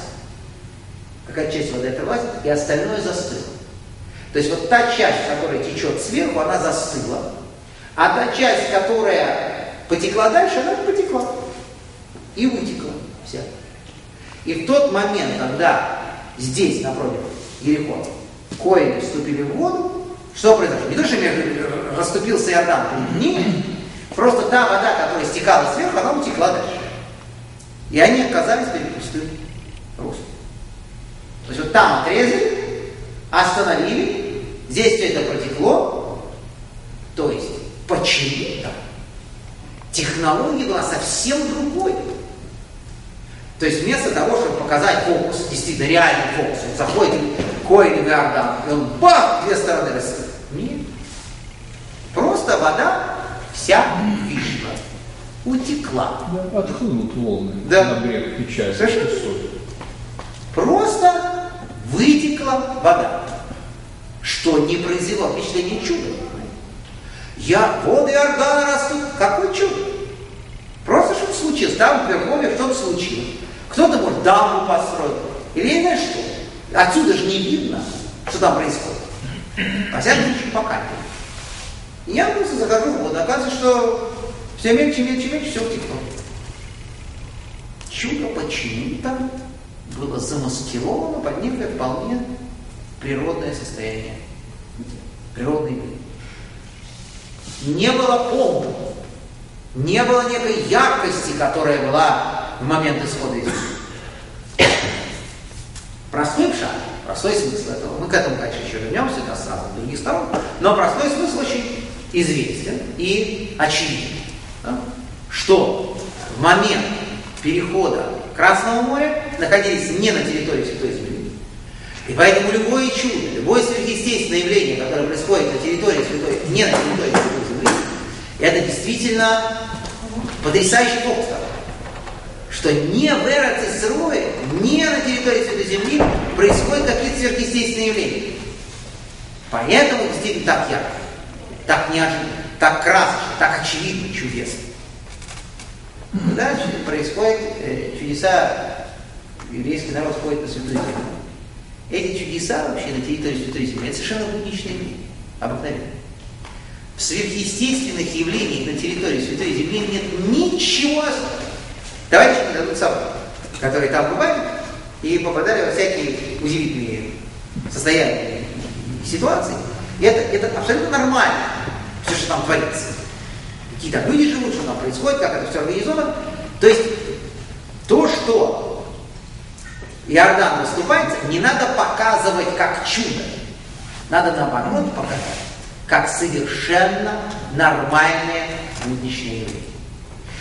какая часть воды оторвалась, и остальное застыло. То есть вот та часть, которая течет сверху, она застыла, а та часть, которая потекла дальше, она потекла и вытекла вся. И в тот момент, когда здесь, напротив Ерехона, коины вступили в воду, что произошло? Не то, что расступился Иордан перед ними, просто та вода, которая стекала сверху, она утекла дальше. И они оказались перед пустым руслом. То есть вот там отрезали, остановили, здесь все это протекло. То есть почему-то технология была совсем другой. То есть вместо того, чтобы показать фокус, действительно реальный фокус, он заходит коин в Иордан, и он бах, две стороны растет. Нет. Просто вода вся вышла, утекла. Да, отхлынут волны Да. на брег. Совершенно. песок. Просто вытекла вода, что не произвело впечатление чуда. Я, воды Иордана растут. Какое чудо? Просто что-то случилось. Там в Верховье что-то случилось. Кто-то, может, дамбу построил. Или я знаю что. Отсюда же не видно, что там происходит. Во всяком случае, пока. И я просто захожу в воду. Оказывается, что все мельче, мельче, мельче, все утекло. Чудо почему-то было замаскировано под некое вполне природное состояние. Природный мир. Не было помпы, не было некой яркости, которая была в момент исхода из мира. Простой пшат, простой смысл этого. Мы к этому, конечно, еще вернемся, это сразу с других сторон. Но простой смысл очень известен и очевиден. да, Что в момент перехода Красного моря находились не на территории Святой Земли. И поэтому любое чудо, любое сверхъестественное явление, которое происходит на территории Святой, не на территории Святой Земли, это действительно потрясающий фокус что не в Эрцисрое, не на территории Святой Земли происходят какие-то сверхъестественные явления. Поэтому действительно так ярко, так неожиданно, так красочно, так очевидно, чудесно. Дальше происходят э, чудеса, еврейский народ ходит на Святую Землю. Эти чудеса вообще на территории Святой Земли, это совершенно будничные явления, обыкновенные. В сверхъестественных явлениях на территории Святой Земли нет ничего особенного. Мне дадут собак, которые там бывали и попадали во всякие удивительные состояния ситуации. И это, это абсолютно нормально, все, что там творится. Какие там люди живут, что там происходит, как это все организовано. То есть то, что Иордан выступается, не надо показывать как чудо. Надо наоборот показать, как совершенно нормальное будничное явление.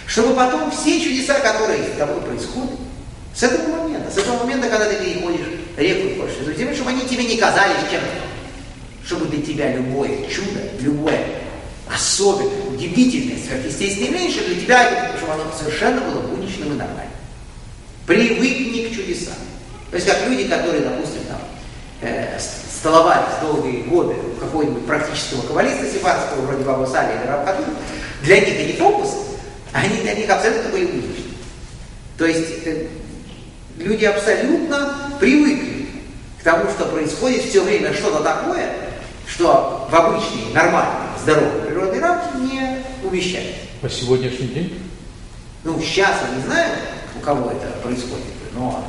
Чтобы потом все чудеса, которые с тобой происходят, с этого момента, с этого момента, когда ты переходишь реку и хочешь изучить, чтобы они тебе не казались чем-то. Чтобы для тебя любое чудо, любое особенное, удивительное, сверхъестественное явление, чтобы для тебя чтобы оно совершенно было будничным и нормальным. Привыкни к чудесам. То есть как люди, которые, допустим, там, э, столовались долгие годы у какого-нибудь практического каббалиста сефардского, вроде Баба Сали или Рабхатура, для них эти фокусы, они для них абсолютно были будничны. То есть э, люди абсолютно привыкли к тому, что происходит все время что-то такое, что в обычные, нормальные, здоровые природные рамки не умещается. По сегодняшний день? Ну, сейчас я не знаю, у кого это происходит, но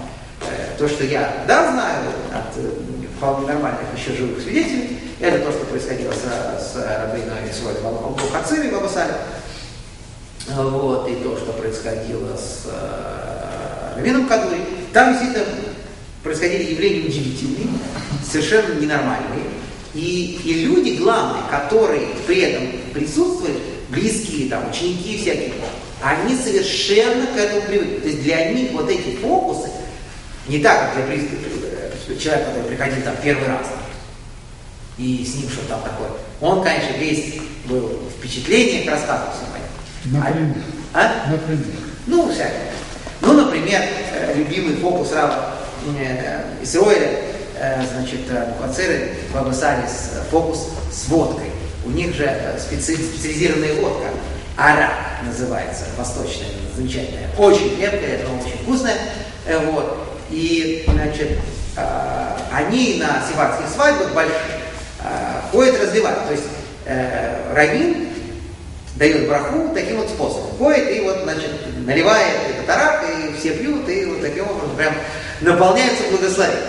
то, что я да знаю от э, вполне нормальных еще живых свидетелей, это то, что происходило с, с Рабиной Исрой Бухацими Бабасали, вот, и то, что происходило с э, Равином Кадури. Там действительно происходили явления удивительные, совершенно ненормальные. И, и люди, главные, которые при этом присутствовали, близкие, там, ученики всякие, они совершенно к этому привыкли. То есть для них вот эти фокусы, не так, как для человека, который приходил там первый раз, и с ним что-то там такое. Он, конечно, весь был в впечатлениях, рассказывал все понятно. Например. А? Например. Ну, всякое. Ну, например, э, любимый фокус Рава э, Исроиля, э, значит, э, Бухацеры, Баба Салис, фокус с водкой. У них же специ- специализированная водка, ара называется, восточная, замечательная. Очень крепкая, но очень вкусная. Э, вот. И, значит, э, они на севардских свадьбах больших ходят разливать. То есть э, раввин дает браху таким вот способом. Ходит и вот, значит, наливает этот арак, и все пьют, и вот таким образом прям наполняются благословением.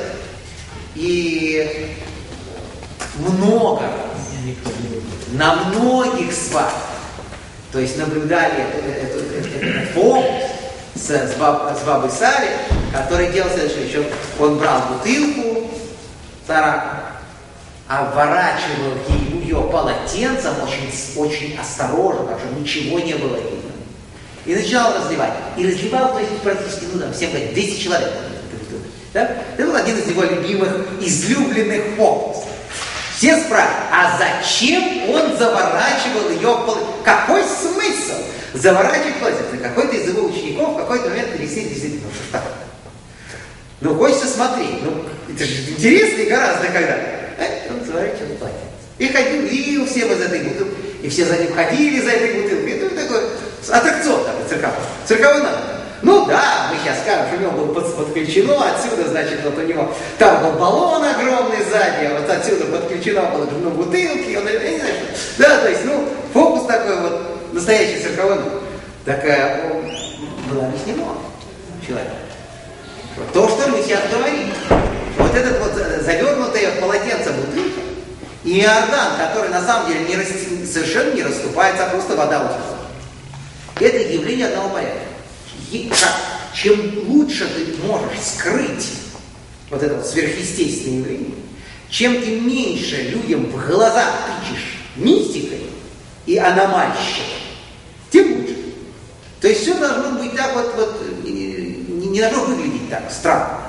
И много, на многих свадьбах, то есть наблюдали этот фокус с, с, баб, с бабой Сари, который делал следующее, еще он брал бутылку с араком, обворачивал ее полотенцем очень, очень осторожно, так что ничего не было видно. И начинал разливать. И разливал, то есть практически, ну там, всем говорит, 200 человек. Да? Это был один из его любимых, излюбленных фокусов. Все спрашивают, а зачем он заворачивал ее в полотенце? Какой смысл заворачивать полотенце? Какой-то из его учеников в какой-то момент пересели, действительно, ну что ж такое? Ну, хочется смотреть. Ну, это же интереснее гораздо когда. А он заворачивал полотенце. И ходил, и все из этой бутылки. И все за ним ходили, за этой бутылкой. Это такой аттракцион такой цирковой. Цирковой надо. Ну да, мы сейчас скажем, что у него было подключено, отсюда, значит, вот у него, там был баллон огромный сзади, а вот отсюда подключено было ну, бутылки, он, я не знаю, что. Да, то есть, ну, фокус такой вот, настоящий цирковой. Такая, было объяснено человеку. То, что мы сейчас говорим. Вот этот вот завернутая в полотенце бутылка, и Иордан, который на самом деле не рас... совершенно не расступается, а просто вода утекла. Это явление одного порядка. И как, чем лучше ты можешь скрыть вот это вот сверхъестественное явление, чем ты меньше людям в глаза тычешь мистикой и аномальщиной. То есть все должно быть так вот, вот не, не должно выглядеть так странно.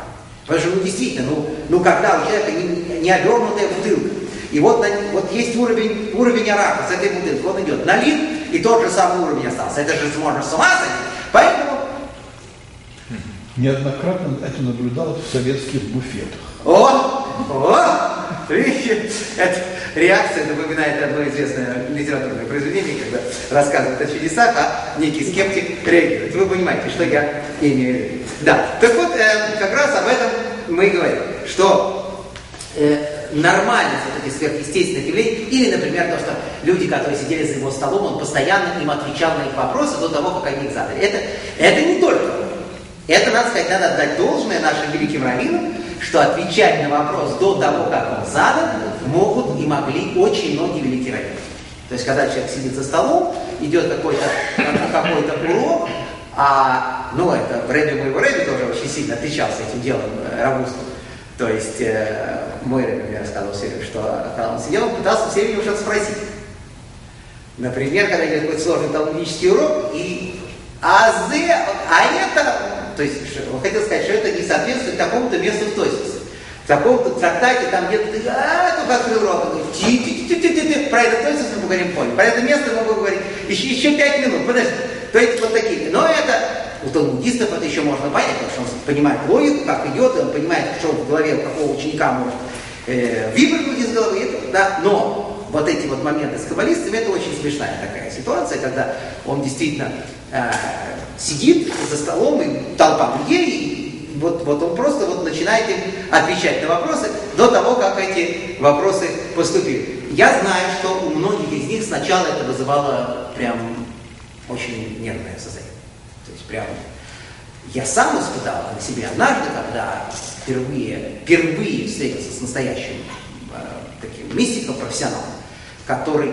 Потому что, ну, действительно, ну, ну когда у человека не, не обернутая бутылка, и вот, вот есть уровень, уровень арака с этой бутылки, он идет, налит, и тот же самый уровень остался. Это же можно с ума сойти. Поэтому Неоднократно это наблюдалось в советских буфетах. О, о, видите, [laughs] эта реакция напоминает одно известное литературное произведение, когда рассказывают о чудесах, а некий скептик реагирует. Вы понимаете, что я имею в виду. Да, так вот, э, как раз об этом мы и говорим, что э, нормальность вот этих сверхъестественных явлений, или, например, то, что люди, которые сидели за его столом, он постоянно им отвечал на их вопросы до того, как они их задали. Это, это не только это, надо сказать, надо отдать должное нашим великим раввинам, что отвечать на вопрос до того, как он задан, могут и могли очень многие великие раввины. То есть, когда человек сидит за столом, идет какой-то какой урок, А, ну, это Рэби моего Рэби тоже очень сильно отличался этим делом э, Равусту. То есть э, мой Рэби мне рассказывал все время, что когда он сидел, он пытался все время что-то спросить. Например, когда идет какой-то сложный талмудический урок, и азе, а это, то есть, что- хотел сказать, что это не соответствует такому-то месту в Тосисе. В таком-то трактате, там где-то а, только открыл рот, про это Тосис мы поговорим позже, про это место мы будем говорить еще, еще пять минут, подожди. То есть вот такие. Но это у талмудистов это еще можно понять, потому что он понимает логику, как идет, он понимает, что в голове у какого ученика может э, выпрыгнуть из головы, это, да, но вот эти вот моменты с каббалистами, это очень смешная такая ситуация, когда он действительно э, сидит за столом, и толпа людей, и вот, вот он просто вот начинает им отвечать на вопросы до того, как эти вопросы поступили. Я знаю, что у многих из них сначала это вызывало прям очень нервное состояние. То есть прям я сам испытал на себе однажды, когда впервые, впервые встретился с настоящим э, таким мистиком, профессионалом, который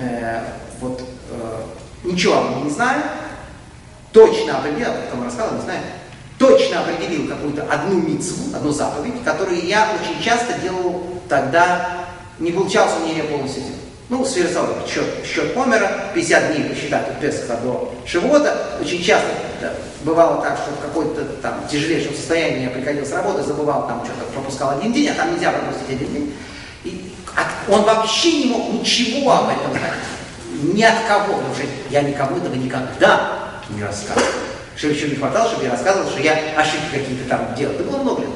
э, вот э, ничего о нем не знаю, точно определил, я потом рассказал, не знаю, точно определил какую-то одну митцву, одну заповедь, которую я очень часто делал тогда, не получалось у меня полностью делать. Ну, сверхзавод, счет, счет Помера, 50 дней посчитать от Песха до Шивота. Очень часто да, бывало так, что в какой-то там тяжелейшем состоянии я приходил с работы, забывал там что-то, пропускал один день, а там нельзя пропустить один день. Он вообще не мог ничего об этом знать. Ни от кого. Потому что я никому этого никогда не рассказывал. Что еще не хватало, чтобы я рассказывал, что я ошибки какие-то там делал. Это было много лет.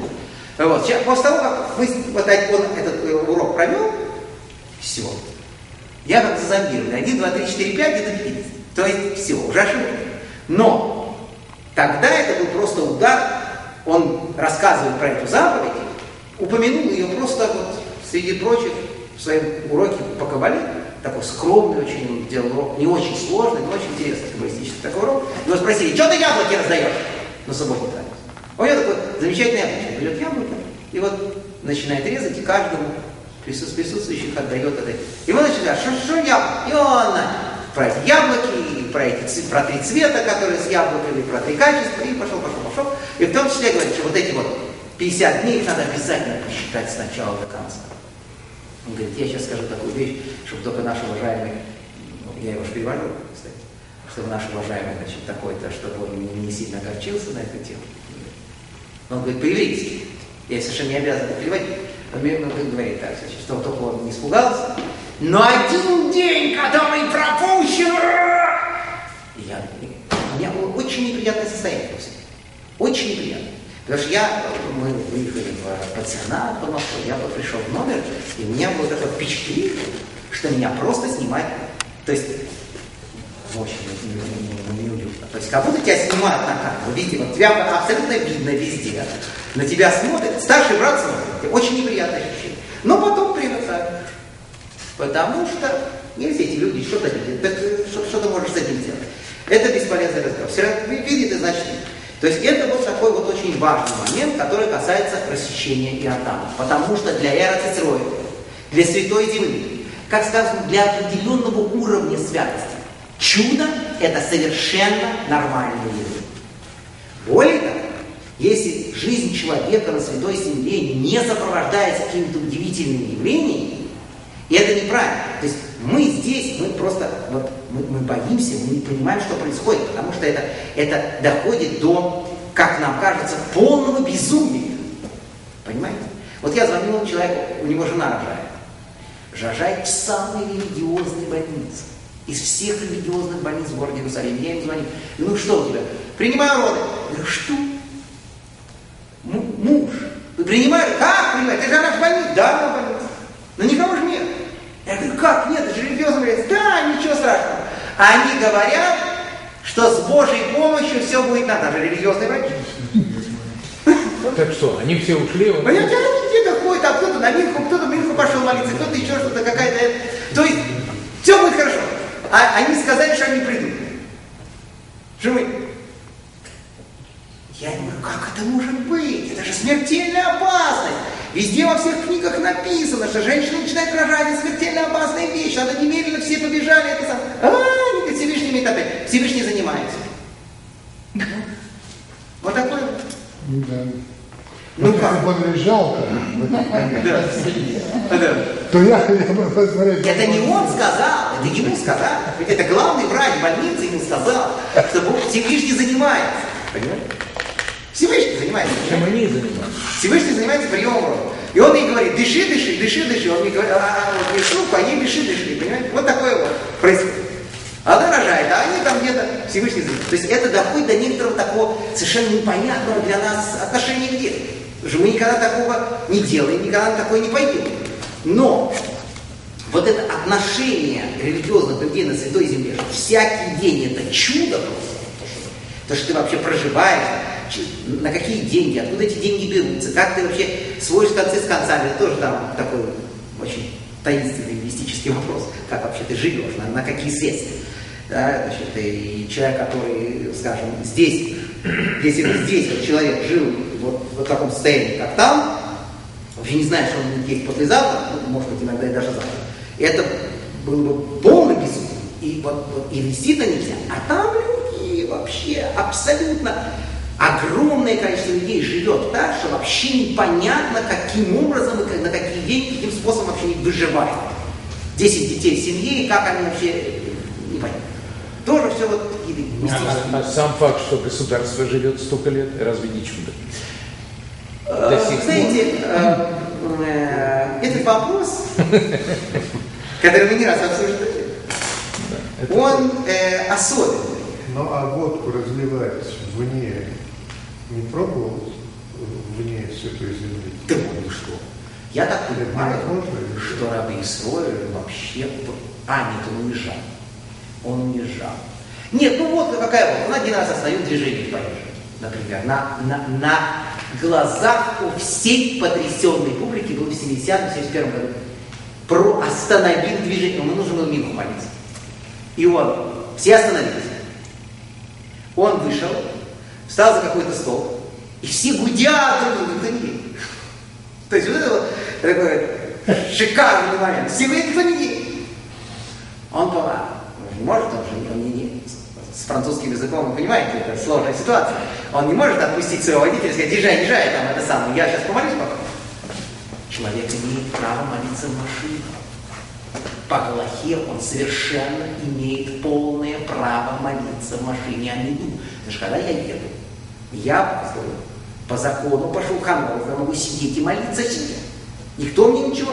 Вот. Сейчас, после того, как мы, вот он этот э, урок провел, все. Я как зазомбированный. 1, 2, 3, 4, 5, где-то 50. То есть все, уже ошибка. Но тогда это был просто удар. Он рассказывает про эту заповедь, упомянул ее просто вот среди прочих в своем уроке по Кабале. Такой скромный очень он делал урок, не очень сложный, но очень интересный каббалистический такой урок. Его спросили, что ты яблоки раздаешь на субботний праздник? А у него такой замечательный яблочко. Берет яблоко и вот начинает резать, и каждому присутств- присутствующих отдает это. И мы начали, что, что яблоко? И он про эти яблоки, и про, эти, про три цвета, которые с яблоками, про три качества, и пошел, пошел, пошел. И в том числе говорит, что вот эти вот 50 дней их надо обязательно посчитать с начала до конца. Он говорит, я сейчас скажу такую вещь, чтобы только наш уважаемый, ну, я его же перевожу, кстати, чтобы наш уважаемый, значит, такой-то, чтобы он не, сильно огорчился на эту тему. Он говорит по-еврейски. Я совершенно не обязан это переводить. Он мне говорит так, значит, чтобы только он не испугался. Но один день, который пропущен, и я, у меня было очень неприятное состояние после. Очень неприятное. Потому что я, мы выехали в пансионат под Москвой, я пришел в номер, и у меня было такое впечатление, что меня просто снимают. То есть очень не- не- не-. То есть как будто тебя снимают на камеру, видите, вот тебя абсолютно видно везде. На тебя смотрит, старший брат смотрит. Очень неприятное ощущение. Но потом привыкают. Потому что есть эти люди, что-то э, что, что ты можешь с этим сделать. Это бесполезный разговор. Все равно видит и значит нет. То есть это вот такой вот очень важный момент, который касается рассечения Иордана. Потому что для Эра Цицероя, для Святой Земли, как сказано, для определенного уровня святости, чудо – это совершенно нормальное явление. Более того, если жизнь человека на Святой Земле не сопровождается какими-то удивительными явлениями, это неправильно. То есть мы здесь, мы просто, вот, мы, мы боимся, мы не понимаем, что происходит, потому что это, это доходит до, как нам кажется, полного безумия. Понимаете? Вот я звонил человеку, у него жена рожает. Рожает в самой религиозной больнице. Из всех религиозных больниц в городе Иерусалиме. Я ему звоню. Ну что у тебя? Принимаю роды. Говорю, что? Му- муж. Вы принимаете? Как принимаете? Ты же она в больнице. Да, она в больнице. Но никого же нет. Я говорю, как нет? Это же религиозная больница. Да, ничего страшного. Они говорят, что с Божьей помощью все будет надо. Даже религиозные врачи. Так что, они все ушли, он... Они где-то ходят, а кто-то на Минху, кто-то в Минху пошел молиться, кто-то еще что-то, какая-то... То есть, все будет хорошо. А они сказали, что они придут. Живы. Я думаю, как это может быть? Это же смертельная опасность. Везде во всех книгах написано, что женщина начинает рожать, это смертельно опасная вещь. Надо немедленно все побежали. Это сам... А, они говорят, Всевышний имеет опять. Всевышний занимается. [laughs] Вот такой вот. Да. Ну как? Конце, Да. то я, посмотреть... Это не он сказал, это ему сказал. Это главный врач больницы ему сказал, что Бог Всевышний занимается. Понимаете? Всевышний занимается. Чем они занимаются? Всевышний занимается приемом рода. И он ей говорит, дыши, дыши, дыши, дыши. Он мне говорит, а, а, вот мне трубку, а ей дыши, дыши. Понимаете? Вот такое вот происходит. Она рожает, а они там где-то Всевышний занимается. То есть это доходит до некоторого такого совершенно непонятного для нас отношения к детям. Потому что мы никогда такого не делаем, никогда на такое не пойдем. Но вот это отношение религиозных людей на Святой Земле, что всякий день это чудо просто, то, что ты вообще проживаешь, на какие деньги, откуда эти деньги берутся, как ты вообще сводишь концы с концами, это тоже там такой очень таинственный мистический вопрос, как вообще ты живешь, на, на какие средства. Да, значит, и человек, который, скажем, здесь, [clears throat] если бы здесь вот человек жил вот в таком состоянии, как там, вообще не знает, что он есть послезавтра, ну, может быть, иногда и даже завтра, это было бы полный безумие. И вот, вот и нельзя. А там люди вообще абсолютно огромное количество людей живет так, что вообще непонятно, каким образом и на какие деньги, каким способом вообще они выживают. 10 детей в семье, и как они вообще, непонятно. Тоже все вот какие-то А, мистические. а сам факт, что государство живет столько лет, разве не чудо? Э, До сих Знаете, э, э, этот вопрос, [laughs] который мы не раз обсуждали, он особенный. Ну а водку разливать вне не пробовал вне Святой Земли? Да ну что? Я так понимаю, или что? Раби Исроэль вообще... А, нет, он уезжал. Он уезжал. Нет, ну вот какая вот. Он один раз остановил движение в Париже, например. На, на, на глазах у всей потрясенной публики был в 70-71 году. Про остановил движение. Ему нужно было мимо молиться. И он, все остановились. Он вышел, встал за какой-то стол, и все гудят друг друга, никто не. То есть вот это вот такой шикарный момент. Все видят, никто не видит. Он помог. Не может, он же он не, не- с французским языком, вы понимаете, это сложная ситуация. Он не может отпустить своего водителя и сказать, езжай, езжай, там это самое, я сейчас помолюсь пока. Человек имеет право молиться в машине. По Галахе он совершенно имеет полное право молиться в машине, а не. Потому что когда я еду, я по закону пошел Ханбал, я могу сидеть и молиться себе. Никто мне ничего.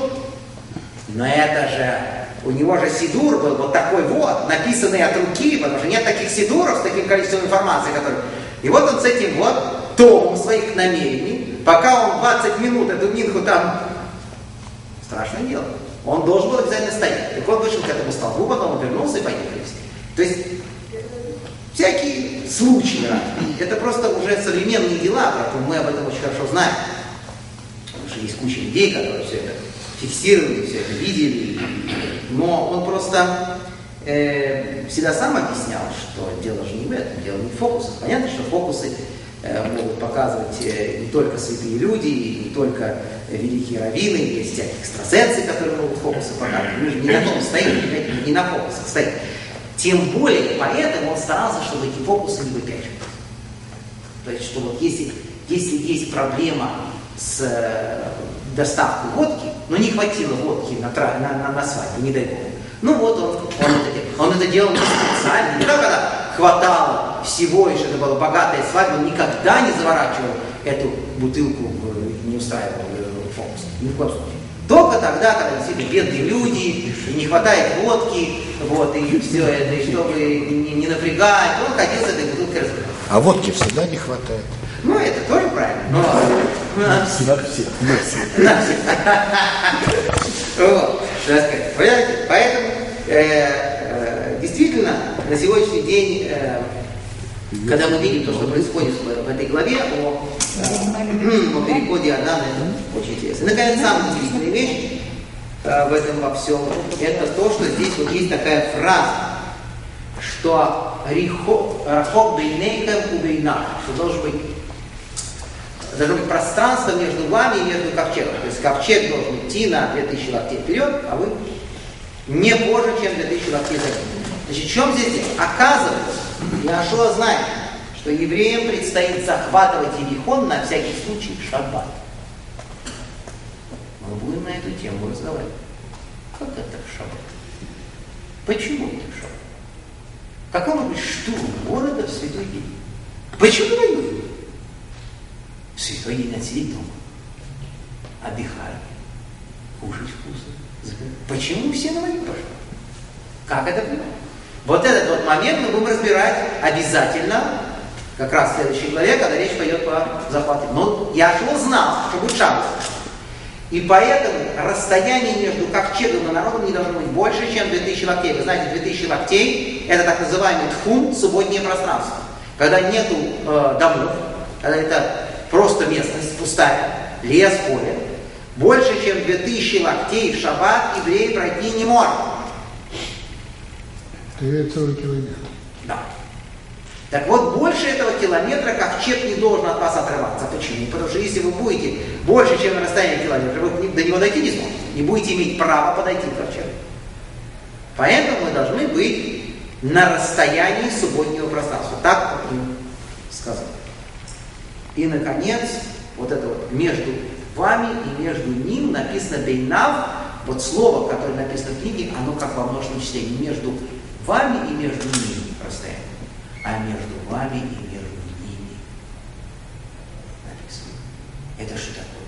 Но это же, у него же сидур был вот такой вот, написанный от руки, потому что нет таких сидуров с таким количеством информации, который... И вот он с этим вот томом своих намерений, пока он 20 минут эту Минху там Страшное дело. Он должен был обязательно стоять. Так он вышел к этому столбу, потом он вернулся и поехали. То есть всякие случаи разные. Это просто уже современные дела, поэтому мы об этом очень хорошо знаем. Потому что есть куча людей, которые все это фиксировали, все это видели. Но он просто э, всегда сам объяснял, что дело же не в этом, дело не в фокусах. Понятно, что фокусы э, могут показывать э, не только святые люди, не только великие раввины, есть всякие экстрасенсы, которые могут фокусы показывать. Мы же не на том стоим, не на фокусах стоим. Тем более, поэтому он старался, чтобы эти фокусы не выпячивались. То есть, что вот если, если есть проблема с э, доставкой водки, но не хватило водки на, на, на, на свадьбе, не дай бог. Ну вот он, он, это, де- он это делал специально, не так, когда хватало всего, и что это была богатая свадьба, он никогда не заворачивал эту бутылку, в- не устраивал э, фокус. Ни в коем случае. Только тогда, когда действительно бедные люди, и не хватает водки, вот, и все это, и чтобы не, не напрягать, он ходил с этой бутылкой разбираться. А водки всегда не хватает. Ну, это тоже правильно. Но на всех. На всех. На всех. Вот. Понимаете? Поэтому э, э, действительно на сегодняшний день, э, когда мы видим то, что происходит в, в этой главе о, о переходе Иордана, это очень интересно. И, наконец, самая удивительная вещь э, в этом во всем, это то, что здесь вот есть такая фраза, что рихо- рахок бейнейкам у бейнах, что должен быть должно быть пространство между вами и между ковчегом. То есть ковчег должен идти на 2000 локтей вперед, а вы не позже, чем 2000 локтей за ним. Значит, в чем здесь дело? Оказывается, Иошуа знает, что евреям предстоит захватывать Иерихон на всякий случай в шаббат. Мы будем на эту тему разговаривать. Как это в шаббат? Почему это в шаббат? Какой может быть штурм города в святой день? Почему воюют? В святой день надо сидеть дома, отдыхать, кушать вкусно. Почему все на войну пошли? Как это было? Вот этот вот момент мы будем разбирать обязательно, как раз в следующей главе, когда речь пойдет по захвату. Но я же знал, что будет шанс. И поэтому расстояние между ковчегом и народом не должно быть больше, чем 2000 локтей. Вы знаете, 2000 локтей – это так называемый тхум, субботнее пространство. Когда нету э, домов, когда это просто местность пустая, лес, поле, больше, чем 2000 локтей в шаббат евреи пройти не может. Это целый километр. Да. Так вот, больше этого километра ковчег не должен от вас отрываться. Почему? Потому что если вы будете больше, чем на расстоянии километра, вы до него дойти не сможете. Не будете иметь права подойти к ковчегу. Поэтому мы должны быть на расстоянии субботнего пространства. Так сказал. И, наконец, вот это вот между вами и между ним написано «бейнав», вот слово, которое написано в книге, оно как во множественном числе, между вами и между ними расстояние, а между вами и между ними написано. Это что такое?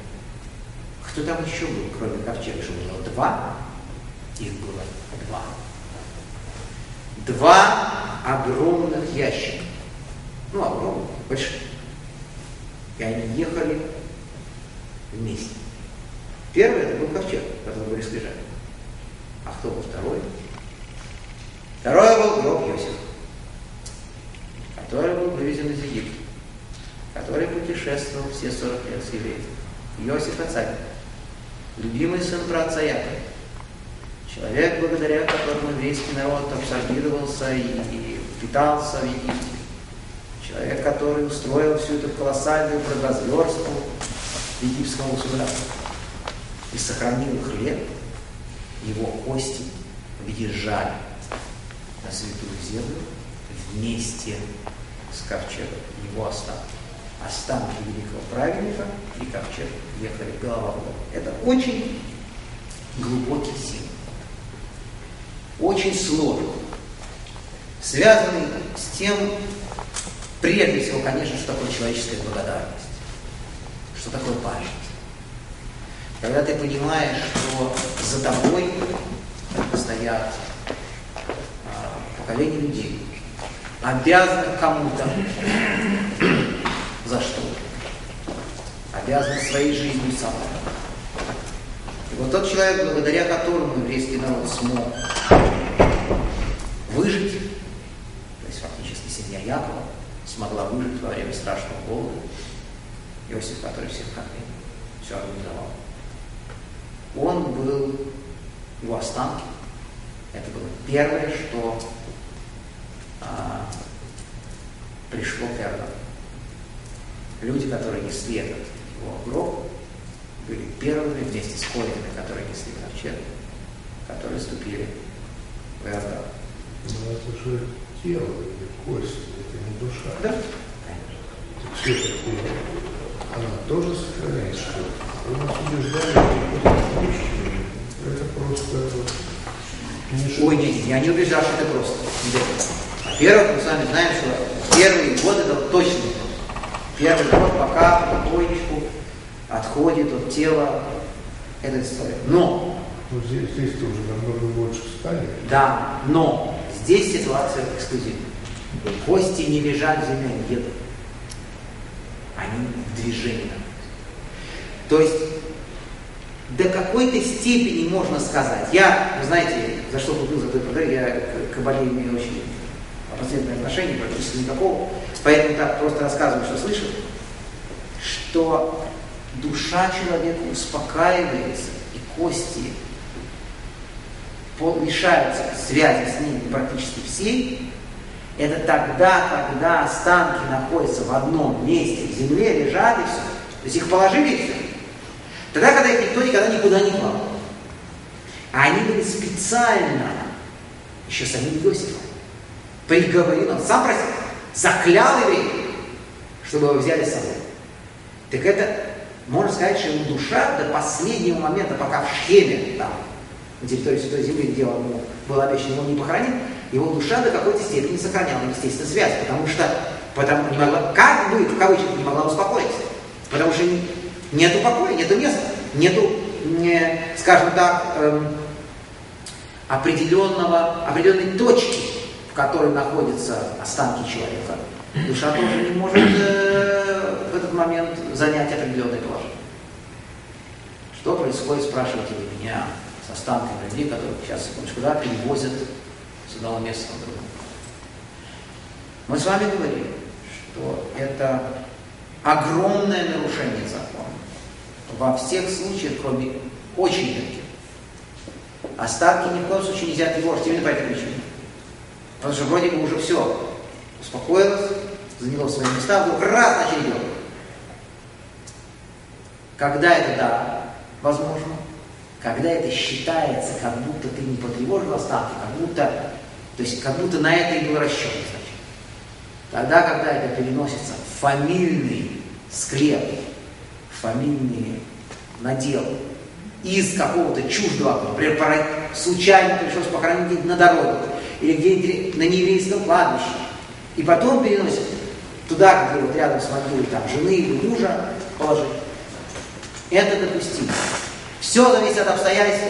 Кто там еще был, кроме ковчега, что было два? Их было два. Два огромных ящика. Ну, огромных, больших. И они ехали вместе. Первый это был ковчег, который были скрижали. А кто был второй? Второй был гроб Иосифа, который был вывезен из Египта, который путешествовал все 40 лет с евреями. Иосиф царь, любимый сын праотца Якова, человек, благодаря которому еврейский народ абсорбировался и, и питался в Египте. Человек, который устроил всю эту колоссальную продразверстку египетского государства и сохранил хлеб, его кости въезжали на святую землю вместе с ковчегом, его останки. Останки великого праведника и ковчег ехали голова в голову. Это очень глубокий символ. Очень сложный. Связанный с тем, прежде всего, конечно, что такое человеческая благодарность. Что такое память. Когда ты понимаешь, что за тобой стоят поколение людей, обязаны кому-то за что? Обязаны своей жизнью сам. И вот тот человек, благодаря которому еврейский народ смог выжить, то есть фактически семья Якова смогла выжить во время страшного голода, Иосиф, который всех кормил, все организовал. Он был, его останки, это было первое, что пришло к Иордану. Люди, которые несли этот его гроб, были первыми вместе с коинами, которые несли ковчег, которые ступили в Иордан. Но это же тело или кость, это не душа. Да, Так все это она тоже сохраняет что Вы нас убеждали, что это просто Ой, нет, нет, я не убеждал, что это просто. Нет. Во-первых, мы с вами знаем, что первые годы это вот точно. Первый год, пока потихонечку отходит от тела эта история. Но, Ну, здесь, здесь-то уже намного больше стали. да, но здесь ситуация эксклюзивная. Кости не лежат в земле, нет. Они в движении. То есть до какой-то степени можно сказать. Я, вы знаете, за что купил, за то я к Кабале имею очень опосредованное отношение, практически никакого. Поэтому так просто рассказываю, что слышал. Что душа человека успокаивается, и кости лишаются связи с ними практически всей, это тогда, когда останки находятся в одном месте, в земле, лежат и все. То есть их положили и все. Тогда, когда их никто никогда никуда не клал. А они были специально, еще самим Иосифом, приговорил, он сам просил, заклял евреев, чтобы его взяли с собой. Так это, можно сказать, что ему душа до последнего момента, пока в Шхеме, там, на территории Святой Земли, где он ему был обещан, его не похоронит, его душа до какой-то степени сохраняла естественную связь, потому что потому не могла, как бы, в кавычках, не могла успокоиться. Потому что нету покоя, нету места, нету, не, скажем так, эм, определенного, определенной точки, в которой находятся останки человека. Душа тоже не может э, в этот момент занять определенное положение. Что происходит, спрашиваете вы меня, с останками людей, которых сейчас, секундочку, куда перевозят с одного места на другое. Мы с вами говорили, что это огромное нарушение закона. Во всех случаях, кроме очень редких. Остатки ни в коем случае нельзя тревожить именно по этой причине. Потому что вроде бы уже все успокоилось, заняло свои места, вдруг раз начали делать. Когда это да, возможно, когда это считается, как будто ты не потревожил остатки, как будто, то есть как будто на это и был расчет, значит. Тогда, когда это переносится в фамильный склеп, в фамильный надел, из какого-то чуждого, например, случайно пришлось похоронить на дороге, или где-нибудь на нееврейском кладбище, и потом переносят туда, где вот рядом с могилой там жены или мужа положить. Это допустимо. Все зависит от обстоятельств.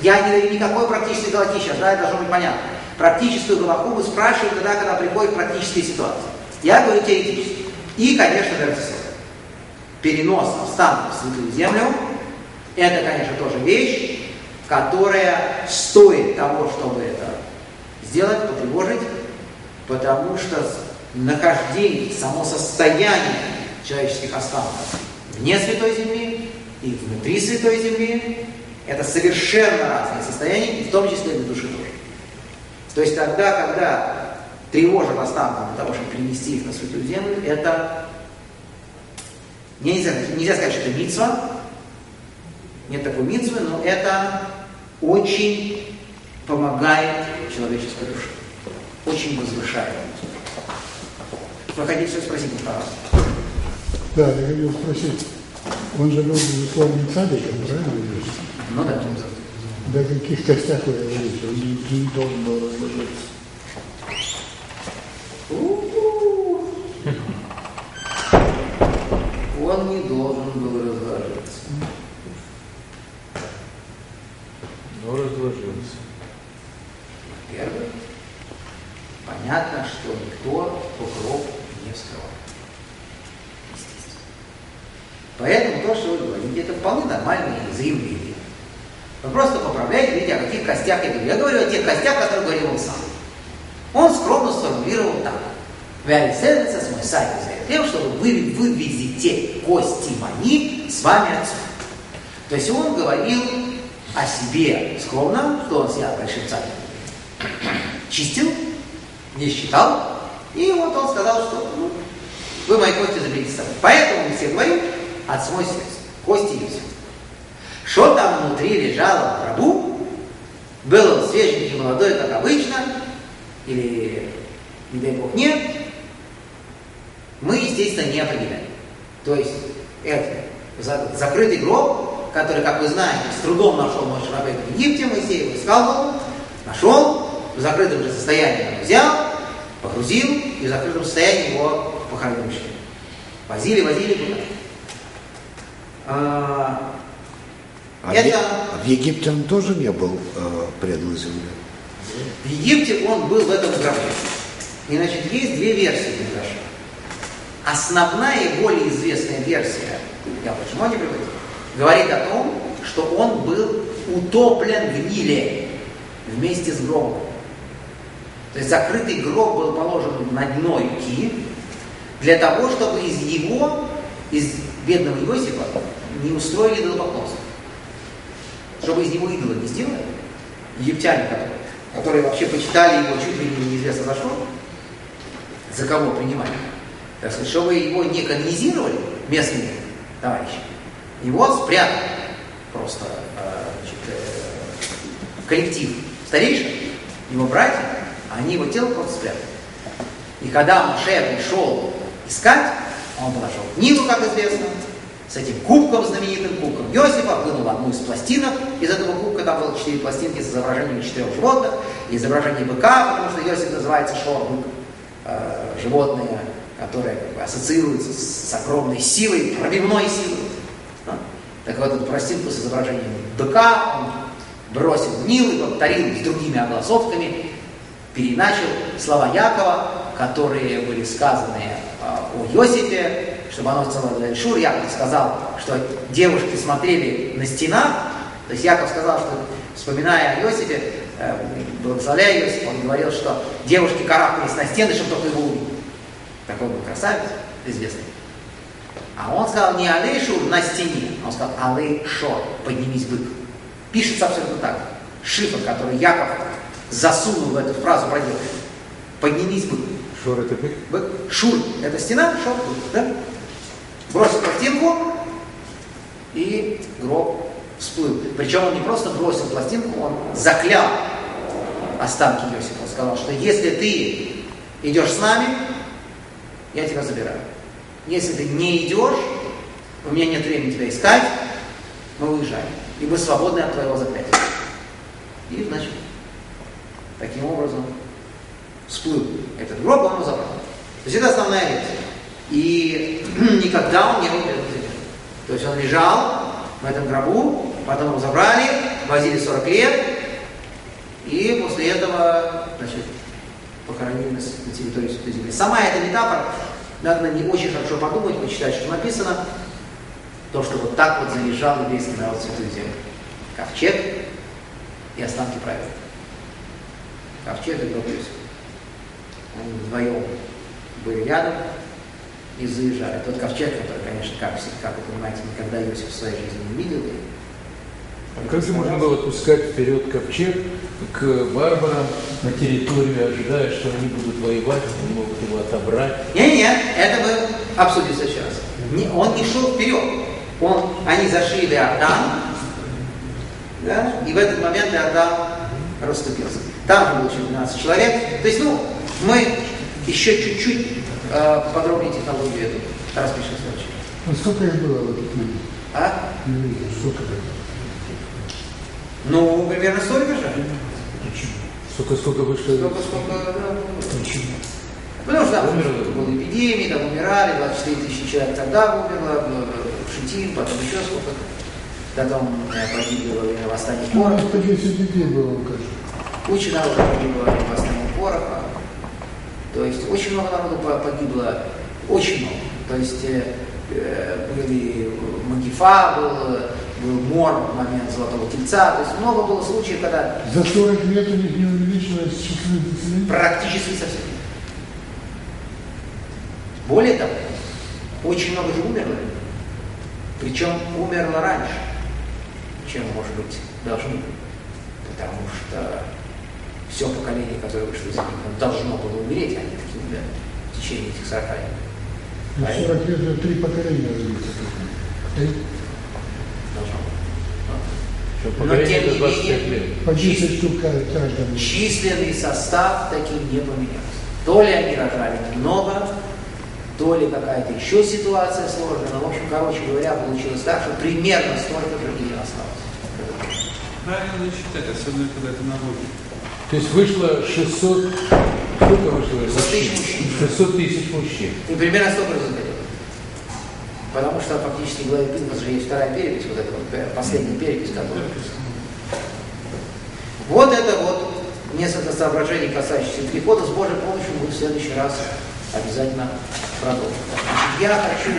Я не даю никакой практической галахи сейчас, да, это должно быть понятно. Практическую галаху мы спрашиваем тогда, когда приходит практические ситуации. Я говорю теоретически. И, конечно, РЦС. Перенос останков в святую землю, это, конечно, тоже вещь, которая стоит того, чтобы это сделать, потревожить, потому что нахождение, само состояние человеческих останков вне Святой Земли и внутри Святой Земли это совершенно разные состояния, и в том числе для души тоже. То есть тогда, когда тревожат останков для того, чтобы перенести их на Святую Землю, это нельзя, нельзя сказать, что это митцва, нет такой митцвы, но это очень помогает человеческой душе. Очень возвышает. Вы хотите все спросить, пожалуйста? Да, я хотел спросить. Он же был, безусловно, цадиком, правильно? Ну да. До каких костях вы говорите? Он не должен был разложиться. Но разложился. Первое. Понятно, что никто покров не вскрывал. Естественно. Поэтому то, что вы говорите, это вполне нормальные заявления. Вы просто поправляете, видите, о каких костях я говорю. Я говорю о тех он сам. Он скромно сформулировал так. Вялисенца с мой сайт тем, что вы вывезете кости мои с вами отцом. То есть он говорил о себе скромно, что он себя большим царем чистил, не считал, и вот он сказал, что ну, вы мои кости заберите с собой. Поэтому мы все говорим от самой сердца, кости и все. Что там внутри лежало в гробу, было свеженький, молодой, как обычно, или, не дай бог, нет, мы, естественно, не определяем. То есть это закрытый гроб, который, как вы знаете, с трудом нашел мой Шарабек в Египте, Моисей его искал, нашел, в закрытом же состоянии взял, погрузил, и в закрытом состоянии его похоронили. Возили, возили куда. А, А, это... в, в Египте он тоже не был э, предан земле? В Египте он был в этом гробе. И, значит, есть две версии Мидраша. Основная и более известная версия, я почему не приводил, говорит о том, что он был утоплен в Ниле вместе с гробом. То есть закрытый гроб был положен на дно реки для того, чтобы из его, из бедного Иосифа, не устроили идолопоклонство. Чтобы из него идола не сделали, египтяне, которые, которые вообще почитали его чуть ли не неизвестно за что, за кого принимали, так сказать, чтобы его не канонизировали местные товарищи, его спрятали просто значит, коллектив старейшин, его братья, они его тело просто спрятали. И когда Маше пришел искать, Он подошел к Нилу, как известно, с этим кубком, знаменитым кубком Иосифа, вынул одну из пластинок из этого кубка, там было четыре пластинки с изображениями четырех животных, изображение быка, потому что Иосиф называется шор, бык, э, животное, которое как бы, ассоциируется с, огромной силой, пробивной силой. Да? Так вот, эту пластинку с изображением быка он бросил в Нил и повторил с другими огласовками, переначал слова Якова, которые были сказаны э, о Иосифе, чтобы оно целое Шур. Яков сказал, что девушки смотрели на стенах, то есть Яков сказал, что вспоминая о Иосифе, э, благословляя Иосифа, он говорил, что девушки карабкались на стены, чтобы только его увидеть. Такой был красавец, известный. А он сказал не алей шур на стене, а он сказал алей шор, поднимись бык. Пишется абсолютно так. Шифр, который Яков засунул в эту фразу про девушку. Поднимись бык. Шор это бык? Бык. Шур – это стена, шор – бык, да? Бросил пластинку, и гроб всплыл. Причем он не просто бросил пластинку, он заклял останки Иосифа. Он сказал, что если ты идешь с нами, я тебя забираю. Если ты не идешь, у меня нет времени тебя искать, мы уезжаем. И мы свободны от твоего заклятия. И, значит, таким образом всплыл этот гроб, он его забрал. То есть это основная лекция. И [clears throat] никогда он не был. То есть он лежал в этом гробу, потом его забрали, возили 40 лет, и после этого, значит, похоронили на территории Святой Земли. Сама эта метафора, надо на ней очень хорошо подумать, почитать, что написано. То, что вот так вот заезжал еврейский народ в Святую Землю. Ковчег и останки правил. Ковчег и гроб. Они вдвоем были рядом и заезжали. Тот ковчег, который, конечно, как, как вы понимаете, никогда Иосиф в своей жизни не видел. А как же можно было пускать вперед ковчег к варварам на территорию, ожидая, что они будут воевать, они могут его отобрать? Нет, нет, это мы обсудим сейчас. Не, он не шел вперед. Он, они зашли в Иордан, да, и в этот момент Иордан расступился. Там же было еще 12 человек. То есть, ну, мы еще чуть-чуть э, подробнее технологию эту распишем следующий. А сколько их было в этот момент? А? Сколько было? Ну, примерно столько же. Сколько, сколько вышло? Сколько, сколько, да. Потому что там Умерло. была эпидемия, там умирали, 24 тысячи человек тогда умерло, Шитин, потом еще сколько-то. Потом э, погибли во время восстания Ну, Пороха. по 10 детей было каждого. Куча народа погибла во время восстания Пороха. То есть очень много народу по- погибло, очень много. То есть э, э, были Магифа, был, был мор в момент Золотого Тельца. То есть много было случаев, когда За 40 лет у них не увеличилось число населения? практически совсем нет. Более того, очень много же умерло. Причем умерло раньше, чем, может быть, должны. Потому что все поколение, которое вышло из них, должно было умереть, а не такие умерли в течение этих 40 лет. Ну, 40 лет это три поколения развиться. Три? Должно было. Что, Но тем не 25 менее. По 10 штук каждому. Численный состав таким не поменялся. То ли они рожали много, то ли какая-то еще ситуация сложная. Но, в общем, короче говоря, получилось так, что примерно столько же и осталось. Правильно считать, особенно когда это налоги. То есть вышло 600... Сколько вышло? 600 тысяч мужчин. 600 тысяч мужчин. И примерно столько же загорело. Потому что фактически в главе Пинкас же есть вторая перепись, вот эта вот э, последняя перепись, которая... Вот это вот несколько соображений, касающихся перехода. С Божьей помощью мы в следующий раз обязательно продолжим. Я хочу,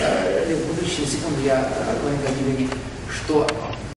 э, в будущие секунды, я, э, маленькое объявление, что